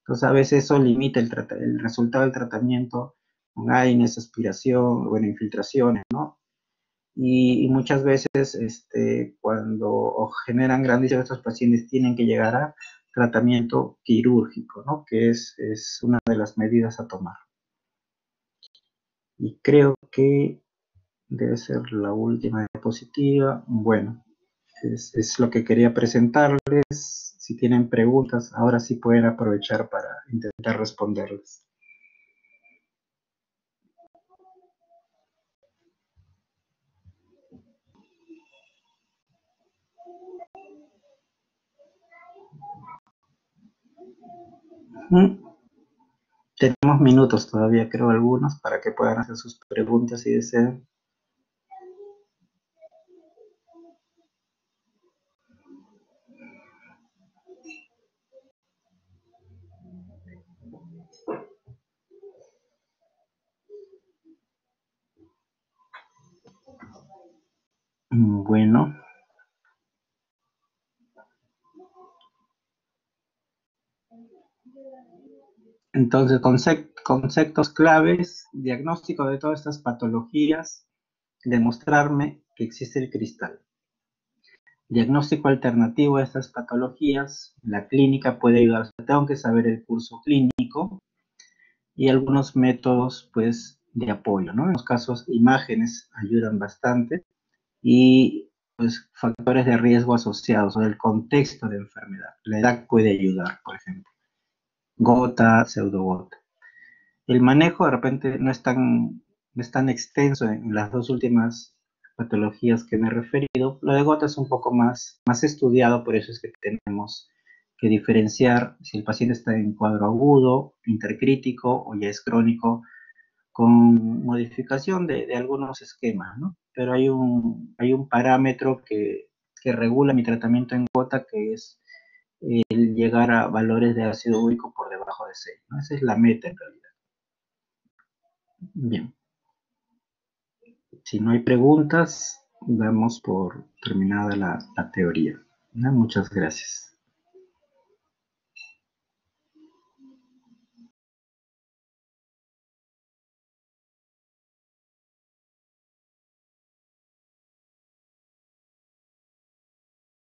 Entonces a veces eso limita el, resultado del tratamiento con AINES, aspiración, bueno, infiltraciones, ¿no? Y, muchas veces este, cuando generan grandísimos estos pacientes tienen que llegar a tratamiento quirúrgico, ¿no? Que es, es una de las medidas a tomar. Y creo que debe ser la última diapositiva. Bueno, es, lo que quería presentarles si tienen preguntas, ahora sí pueden aprovechar para intentar responderles. Tenemos minutos todavía, creo, algunos, para que puedan hacer sus preguntas si desean. Bueno. Entonces, conceptos claves, diagnóstico de todas estas patologías, demostrarme que existe el cristal. Diagnóstico alternativo a estas patologías, la clínica puede ayudar, tengo que saber el curso clínico y algunos métodos pues de apoyo, ¿no? En los casos imágenes ayudan bastante y pues factores de riesgo asociados o del contexto de enfermedad. La edad puede ayudar, por ejemplo. Gota, pseudogota. El manejo de repente no es tan, no es tan extenso en las dos últimas patologías que me he referido. Lo de gota es un poco más, más estudiado, por eso es que tenemos que diferenciar si el paciente está en cuadro agudo, intercrítico o ya es crónico, con modificación de, algunos esquemas, ¿no? Pero hay un, hay un parámetro que, regula mi tratamiento en gota, que es el llegar a valores de ácido úrico por debajo de 6. ¿no? Esa es la meta en realidad. Bien. Si no hay preguntas, damos por terminada la, teoría. Muchas gracias.